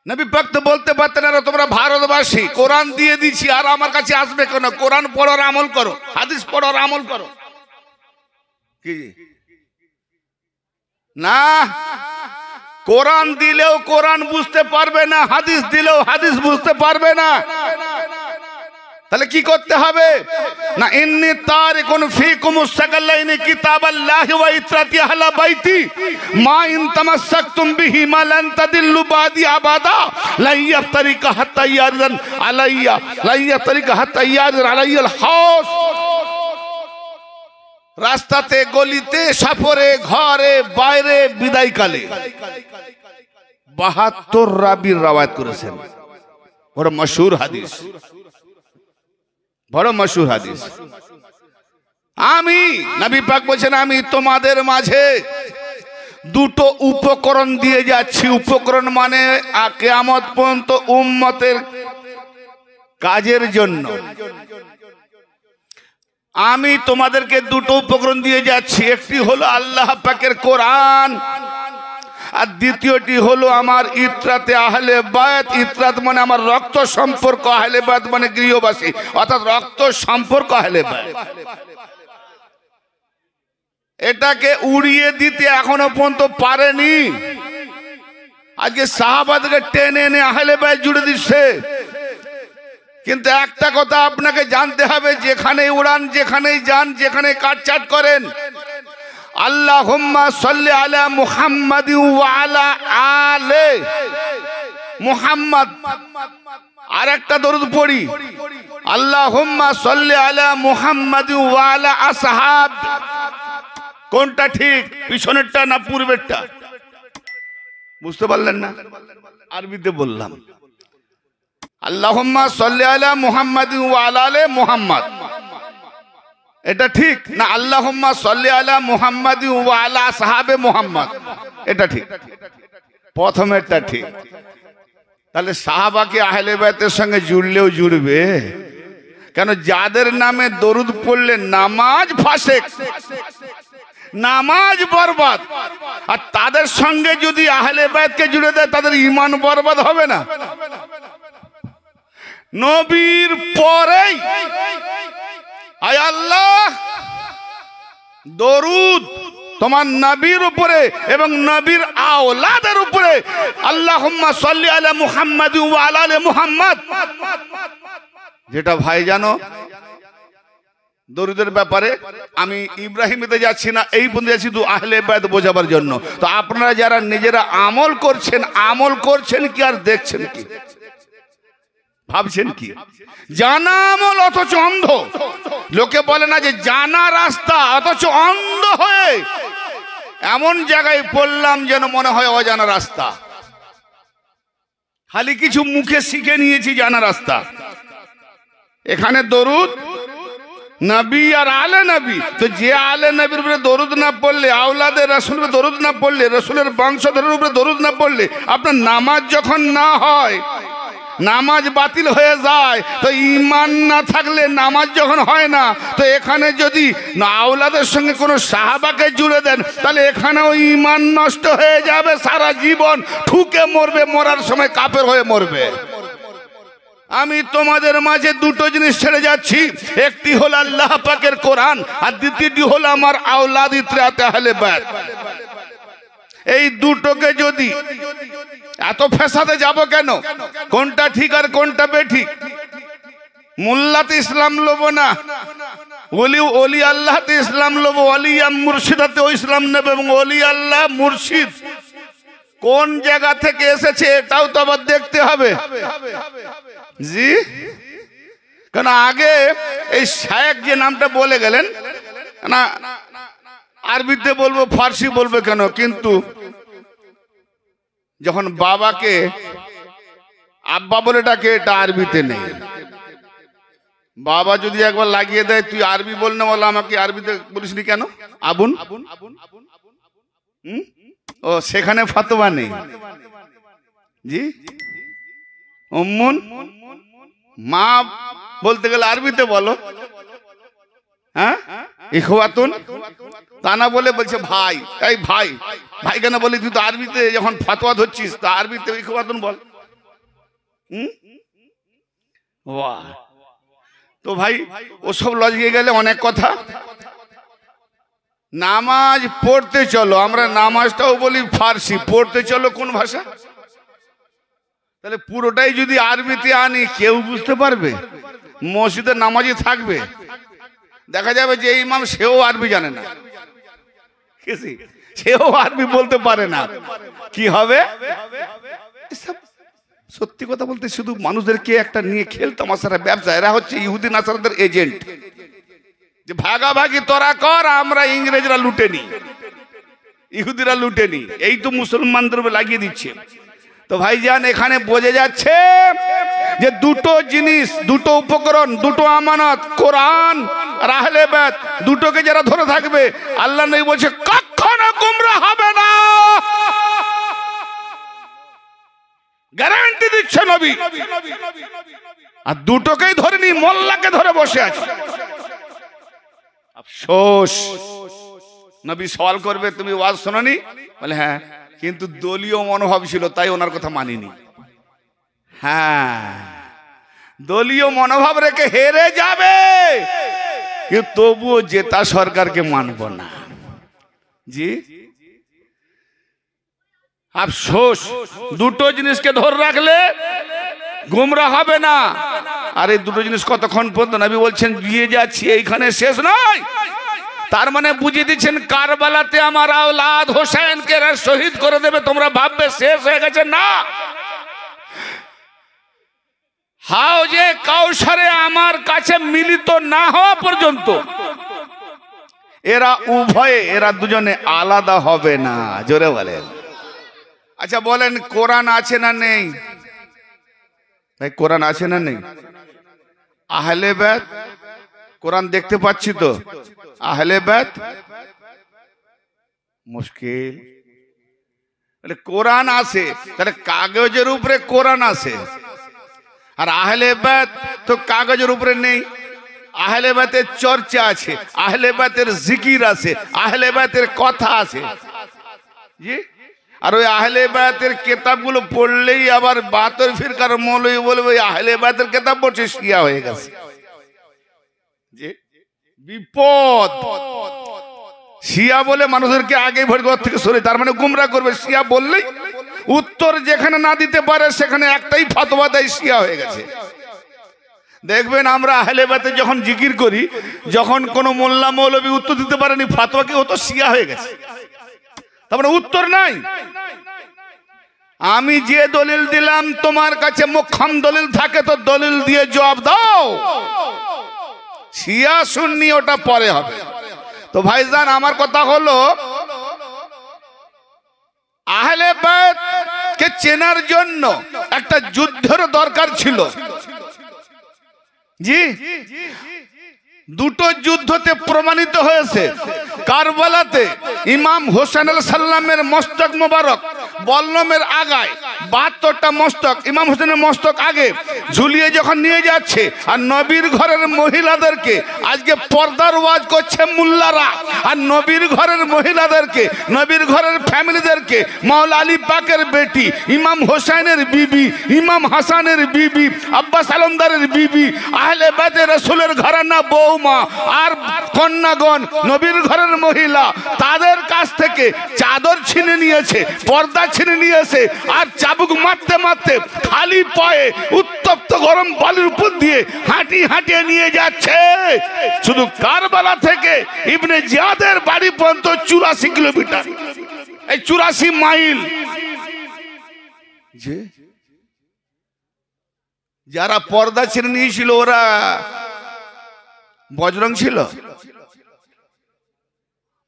নবী পাক তো বলতে পারতেন, আর তোমরা ভারতবাসী, কোরআন দিয়ে দিচ্ছি আর আমার কাছে আসবে কেন? কোরআন পড়ার আমল করো, হাদিস পড়ার আমল করো। কি? না কোরআন দিলেও কোরআন বুঝতে পারবে না, হাদিস দিলেও হাদিস বুঝতে পারবে না। তাহলে কি করতে হবে? না, ইন্নি তারিকুন ফিকুম সাকাল্লাইনি কিতাবাল্লাহি ওয়া ইত্রাতি আহলা বাইতি। মা ইন তামাসসাকতুম বিহি মা লান তাদিল্লু বাদি আবাদা। লা ইয়াফতারিকা হাত্তা ইয়ারদান আলাইয়া লা ইয়াফতারিকা হাত্তা ইয়ারদান আলাইয়াল হাউস রাস্তাতে গলিতে, সাফরে, ঘরে, বাইরে, বিদায়কালে। বাহাত্তর রাবির রাওয়াত করেছেন। বড় মশহুর হাদিস। বড় মশহুর হাদিস। আমি, নবী পাক বলছেন, আমি তোমাদের মাঝে দুটো উপকরণ দিয়ে যাচ্ছি। উপকরণ মানে কেয়ামত পর্যন্ত উম্মতের কাজের জন্য। আমি তোমাদেরকে দুটো উপকরণ দিয়ে যাচ্ছি। একটি হলো আল্লাহ পাকের কোরআন, আর দ্বিতীয়টি হলো আমার ইত্রাতে আহলে বায়াত ইত্রাত মানে আমার রক্ত সম্পর্ক, আহলে বায়াত মানে গৃহবাসী, অর্থাৎ রক্ত সম্পর্ক আহলে বায়াত এটাকে উড়িয়ে দিতে এখনও পর্যন্ত পারেনি। আজকে সাহাবাদকে টেনে এনে আহলে বায়াত জুড়ে দিচ্ছে। কিন্তু একটা কথা আপনাকে জানতে হবে যেখানে উড়ান, যেখানেই যান, যেখানে কাটচাট করেন আল্লাহ সাল্লি আলা মুহাম্মাদ আলা মুহাম্মদ আর একটা দরুদ পড়ি আল্লাহ সাল্লি আলা মুহাম্মাদ আলা আসহাব। কোনটা ঠিক, পিছনেরটা না পূর্বেরটা? বুঝতে পারলেন না? আরবিতে বললাম। আল্লাহুম্মা সাল্লি আলা মুহাম্মাদ ওয়া আলা মুহাম্মদ। এটা ঠিক না আল্লাহুম্মা সাল্লি আলা মুহাম্মাদ আলা সাহাবে মুহাম্মদ? এটা ঠিক। প্রথমেরটা ঠিক। তাহলে সাহাবাকে আহলে বাইতের সঙ্গে জুড়লেও জুড়বে? কেন যাদের নামে দরুদ পড়লে নামাজ ফাসেক নামাজ বরবাদ। আর তাদের সঙ্গে যদি আহলে বাইতকে জুড়ে দেয়, তাদের ইমান বরবাদ হবে না। নবীর পরেই। আয় আল্লাহ, দরুদ তোমার নবীর উপরে এবং নবীর আওলাদের উপরে। আল্লাহ সাল্লি আলা মুহাম্মাদ ওয়া আলা আলি মুহাম্মদ। যেটা ভাই জানো, দরুদের ব্যাপারে আমি ইব্রাহিমিতে যাচ্ছি না, এই বন্ধু যাচ্ছি দু আহলে বাদ বোঝাবার জন্য। তো আপনারা যারা নিজেরা আমল করছেন আমল করছেন কি আর দেখছেন কি? ভাবছেন কি? জানা আমল অথচ অন্ধ। লোকে বলে না যে জানা রাস্তা, অথচ অন্ধ হয়ে এমন জায়গায় পড়লাম যেন মনে হয় অজানা রাস্তা। খালি কিছু মুখে শিখে নিয়েছি জানা রাস্তা। এখানে দরুদ, নবী আর আলে নবী। তো যে আলে নবীর উপরে দরুদ না পড়লে, আওলাদের রসুলের দরুদ না পড়লে, রসুলের বংশধরের উপরে দরুদ না পড়লে আপনার নামাজ যখন না হয় নামাজ বাতিল হয়ে যায়, তো ইমান না থাকলে নামাজ যখন হয় না, তো এখানে যদি আওলাদের সঙ্গে কোনো সাহাবাকে জুড়ে দেন, তাহলে এখানেও ইমান নষ্ট হয়ে যাবে সারা জীবন। ঠুকে মরবে, মরার সময় কাপের হয়ে মরবে। আমি তোমাদের মাঝে দুটো জিনিস ছেড়ে যাচ্ছি, একটি হলো আল্লাহ পাকের কোরআন, আর দ্বিতীয়টি হলো আমার আওলাদ ইত্রাতে আহলে বাইত। এই দুটোকে যদি এত ফেসাতে যাব কেন? কোনটা ঠিক আর কোনটা বেঠিক? মোল্লাতে ইসলাম লোব না। ওলি ওলি আল্লাহতে ইসলাম লোব অলিয়া মুর্শিদাতে ইসলাম নেবে এবং অলি আল্লাহ মুর্শিদ। কোন জায়গা থেকে এসেছে এটাও তো আবার দেখতে হবে। জি? কেন আগে এই শায়েক যে নামটা বলে গেলেন, না আরবিতে বলব, ফার্সি বলবে কেন? কিন্তু যখন বাবাকে, আব্বা বলে ডাকে, এটা আরবিতে নেই। বাবা যদি একবার লাগিয়ে দেয়, তুই আরবি বল না, বলো আমাকে আরবিতে বলিসনি কেন? আবুন? ও, সেখানে ফাতোয়া নেই। জি? মা বলতে গেলে আরবিতে বলো। হ্যাঁ? ইখওয়াতুন? তা না বলে বলছে ভাই। এই ভাই ভাই কেন বলি? তুই তো আরবিতে যখন ফতোয়া ধরছিস, তা আরবিতে বল। তো ভাই গেলে অনেক কথা। নামাজ পড়তে চলো, আমরা নামাজটাও বলি ফার্সি। পড়তে চলো কোন ভাষা? তাহলে পুরোটাই যদি আরবিতে আনি, কেউ বুঝতে পারবে? মসজিদের নামাজই থাকবে। দেখা যাবে যে ইমাম সেও আরবি জানে না। সেও আরবি বলতে পারে না। কি হবে? সত্যি কথা বলতে শুধু মানুষদেরকে একটা নিয়ে খেল তামাশারা ব্যবসা। এরা হচ্ছে ইহুদি নাসারাদের এজেন্ট। যে ভাগাভাগি তোরা কর, আমরা ইংরেজরা লুটে নি ইহুদিরা লুটে নি এই তো মুসলমানদের লাগিয়ে দিচ্ছে। তো ভাইজান, এখানে বোঝা যাচ্ছে যে দুটো জিনিস, দুটো উপকরণ, দুটো আমানত, কোরআন আর আহলে বেদ দুটোকে যারা ধরে থাকবে, আল্লাহ নবী বলছে, কখনো গুমরা হবে না। গ্যারান্টি দিচ্ছে নবী। আর দুটোকেই ধরে নি মোল্লাকে ধরে বসে আছে। আফসোস। নবী সওয়াল করবে, তুমি ওয়াজ শোনি বলে হ্যাঁ। কিন্তু দলীয় মনোভাব ছিল, তাই ওনার কথা মানিনি। হ্যাঁ। দলীয় মনোভাব রেখে হেরে যাবে। কিন্তু তবুও জেতা সরকারকে মানব না। জি? আফসোস। দুটো জিনিসকে ধরে রাখলে গুমরা হবে না। আর এই দুটো জিনিস কতক্ষণ পর্যন্ত নবী বলছেন, গিয়ে যাচ্ছি এইখানে শেষ নয়। তার মানে বুঝিয়ে দিচ্ছেন, কারবালাতে আমার আওলাদ হোসেনকে শহীদ করে দেবে, তোমরা ভাববে শেষ হয়ে গেছে। না হাও যে কাউসারে আমার কাছে মিলিত না হওয়া পর্যন্ত, এরা উভয়ে, এরা দুজনে আলাদা হবে না। জোরে বলেন। আচ্ছা বলেন, কোরআন আছে না নেই? ভাই, কোরআন আছে না নেই? আহলে বেদ কোরআন দেখতে পাচ্ছি তো? আহলে বেদ মুশকিল। কোরআন আছে, তাহলে কাগজের উপরে কোরআন আছে। আর আহলে বেদ তো কাগজের উপরে নেই। আহলে বেতের চর্চা আছে, আহলে বেতের জিকির আছে, আহলে বেতের কথা আছে। আর ওই আহলে বায়াতের কেতাবগুলো পড়লেই আবার বাতর ফিরকার মৌলই বলবে, ওই আহলে বায়াতের কেতাব পড়ছে শিয়া হয়ে গেছে। বিপদ। শিয়া বলে মানুষদেরকে আগে ভোট থেকে সরে, তার মানে গুমরা করবে। শিয়া বললেই উত্তর যেখানে না দিতে পারে, সেখানে একটাই ফতোয়া দেয়, শিয়া হয়ে গেছে। দেখবেন আমরা আহলেবাতে যখন জিকির করি, যখন কোনো মোল্লা মৌলবী উত্তর দিতে পারেনি ফাতোয়া কি হতো শিয়া হয়ে গেছে। তারপরে উত্তর নাই। আমি যে দলিল দিলাম, তোমার কাছে মোক্ষম দলিল থাকে, তো দলিল দিয়ে জবাব দাও। শিয়া শুননি ওটা পরে হবে। তো ভাইজান, আমার কথা হলো, আহলে চেনার জন্য একটা যুদ্ধের দরকার ছিল। জি? দুটো যুদ্ধতে প্রমাণিত হয়েছে। কারবালাতে ইমাম হোসেন আল সাল্লামের মস্তক মোবারক, বল্লমের আগায় বাহাত্তরটা মস্তক, ইমাম হোসেনের মস্তক আগে ঝুলিয়ে যখন নিয়ে যাচ্ছে, আর নবীর ঘরের মহিলাদেরকে আজকে পর্দার ওয়াজ করছে মুল্লারা। আর নবীর ঘরের মহিলাদেরকে, নবীর ঘরের ফ্যামিলিদেরকে, মাওলা আলী পাকের বেটি, ইমাম হোসেনের বিবি, ইমাম হাসানের বিবি, আব্বাস আলমদারের বিবি, আহলে বাদে রসুলের ঘরানা বৌমা আর কন্যাগণ, নবীর ঘরের মহিলা, তাদের কাছ থেকে চাদর ছিনে নিয়েছে, পর্দা ছিনে নিয়েছে, আর চাবুক মারতে মারতে খালি পায়ে উত্তপ্ত গরম বালির উপর দিয়ে হাঁটি হাঁটিয়ে নিয়ে যাচ্ছে। শুধু কারবালা থেকে ইবনে জিয়াদের বাড়ি পর্যন্ত চুরাশি কিলোমিটার। এই চুরাশি মাইল। যারা পর্দা ছিঁড়ে নিয়েছিল ওরা বজরং ছিল।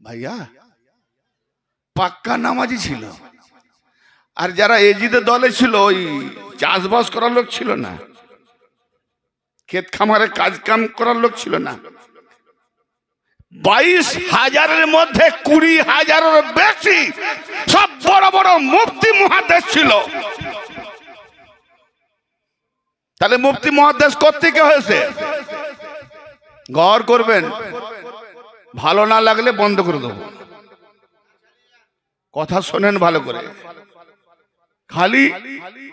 ভাইয়া, পাক্কা নামাজি ছিল। আর যারা এজিদের দলে ছিল, ওই চাষবাস করার লোক ছিল না। ক্ষেত খামারে কাজ কাম করার লোক ছিল না। বাইশ হাজারের মধ্যে কুড়ি হাজারের বেশি সব বড় বড় মুক্তি মহাদেশ ছিল। তাহলে মুক্তি মহাদেশ কোথেকে হয়েছে? গর করবেন ভালো না লাগলে বন্ধ করে দেবো কথা শোনেন ভালো করে খালি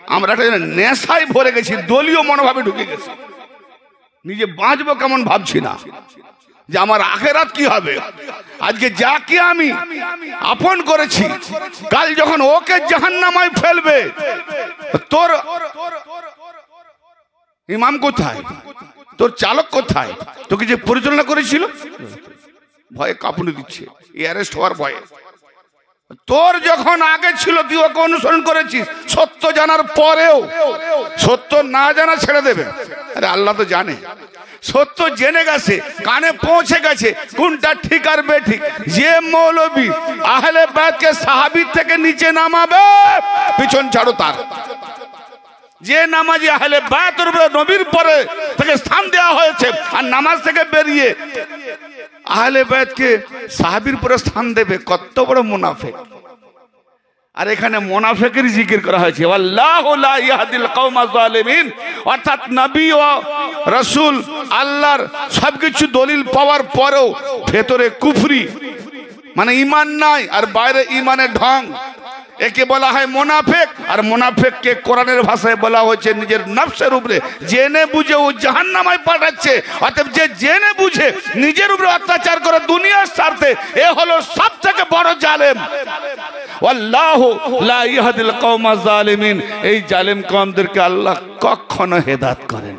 আমরা একটা নেশায় ভরে গেছি দলীয় মনোভাবে ঢুকে গেছি নিজে বাঁচবো কেমন ভাবছি না যে আমার আখেরাত কি হবে আজকে যাকে আমি আপন করেছি কাল যখন ওকে জাহান্নামায় ফেলবে তোর ইমাম কোথায় তোর চালক কোথায়? তোকে যে পরিচালনা করেছিল? ভয়ে কাঁপুনি দিচ্ছে। অ্যারেস্ট হওয়ার ভয়ে। তোর যখন আগে ছিল, তুই ওকে অনুসরণ করেছিস। সত্য জানার পরেও। সত্য না জানা ছেড়ে দেবে। আরে আল্লাহ তো জানে। সত্য জেনে গেছে, কানে পৌঁছে গেছে, কোনটা ঠিক আর বেঠিক। যে মৌলবি আহলে বাদকে সাহাবির থেকে নিচে নামাবে, পিছন ছাড়ো তার। যে নামাজি আহলে বায়াতের নবীর পরে থেকে স্থান দেওয়া হয়েছে আর নামাজ থেকে বেরিয়ে আহলে বায়াতকে সাহাবির পরে স্থান দেবে। কত বড় মুনাফেক। আর এখানে মোনাফেকের জিকির করা হয়েছে। অর্থাৎ নবী ও রাসূল আল্লাহর সবকিছু দলিল পাওয়ার পরেও ভেতরে কুফরি। মানে ইমান নাই আর বাইরে ইমানের ঢং। একে বলা হয় মোনাফেক। আর মোনাফেককে কোরআনের ভাষায় বলা হয়েছে নিজের নফসের উপরে। জেনে বুঝে ও জাহান্নামায় পাঠাচ্ছে। অতএব যে জেনে বুঝে, নিজের উপরে অত্যাচার করে দুনিয়ার স্বার্থে, এ হলো সব থেকে বড় জালেম। এই জালেম কওমদেরকে আল্লাহ কখনো হেদাত করেন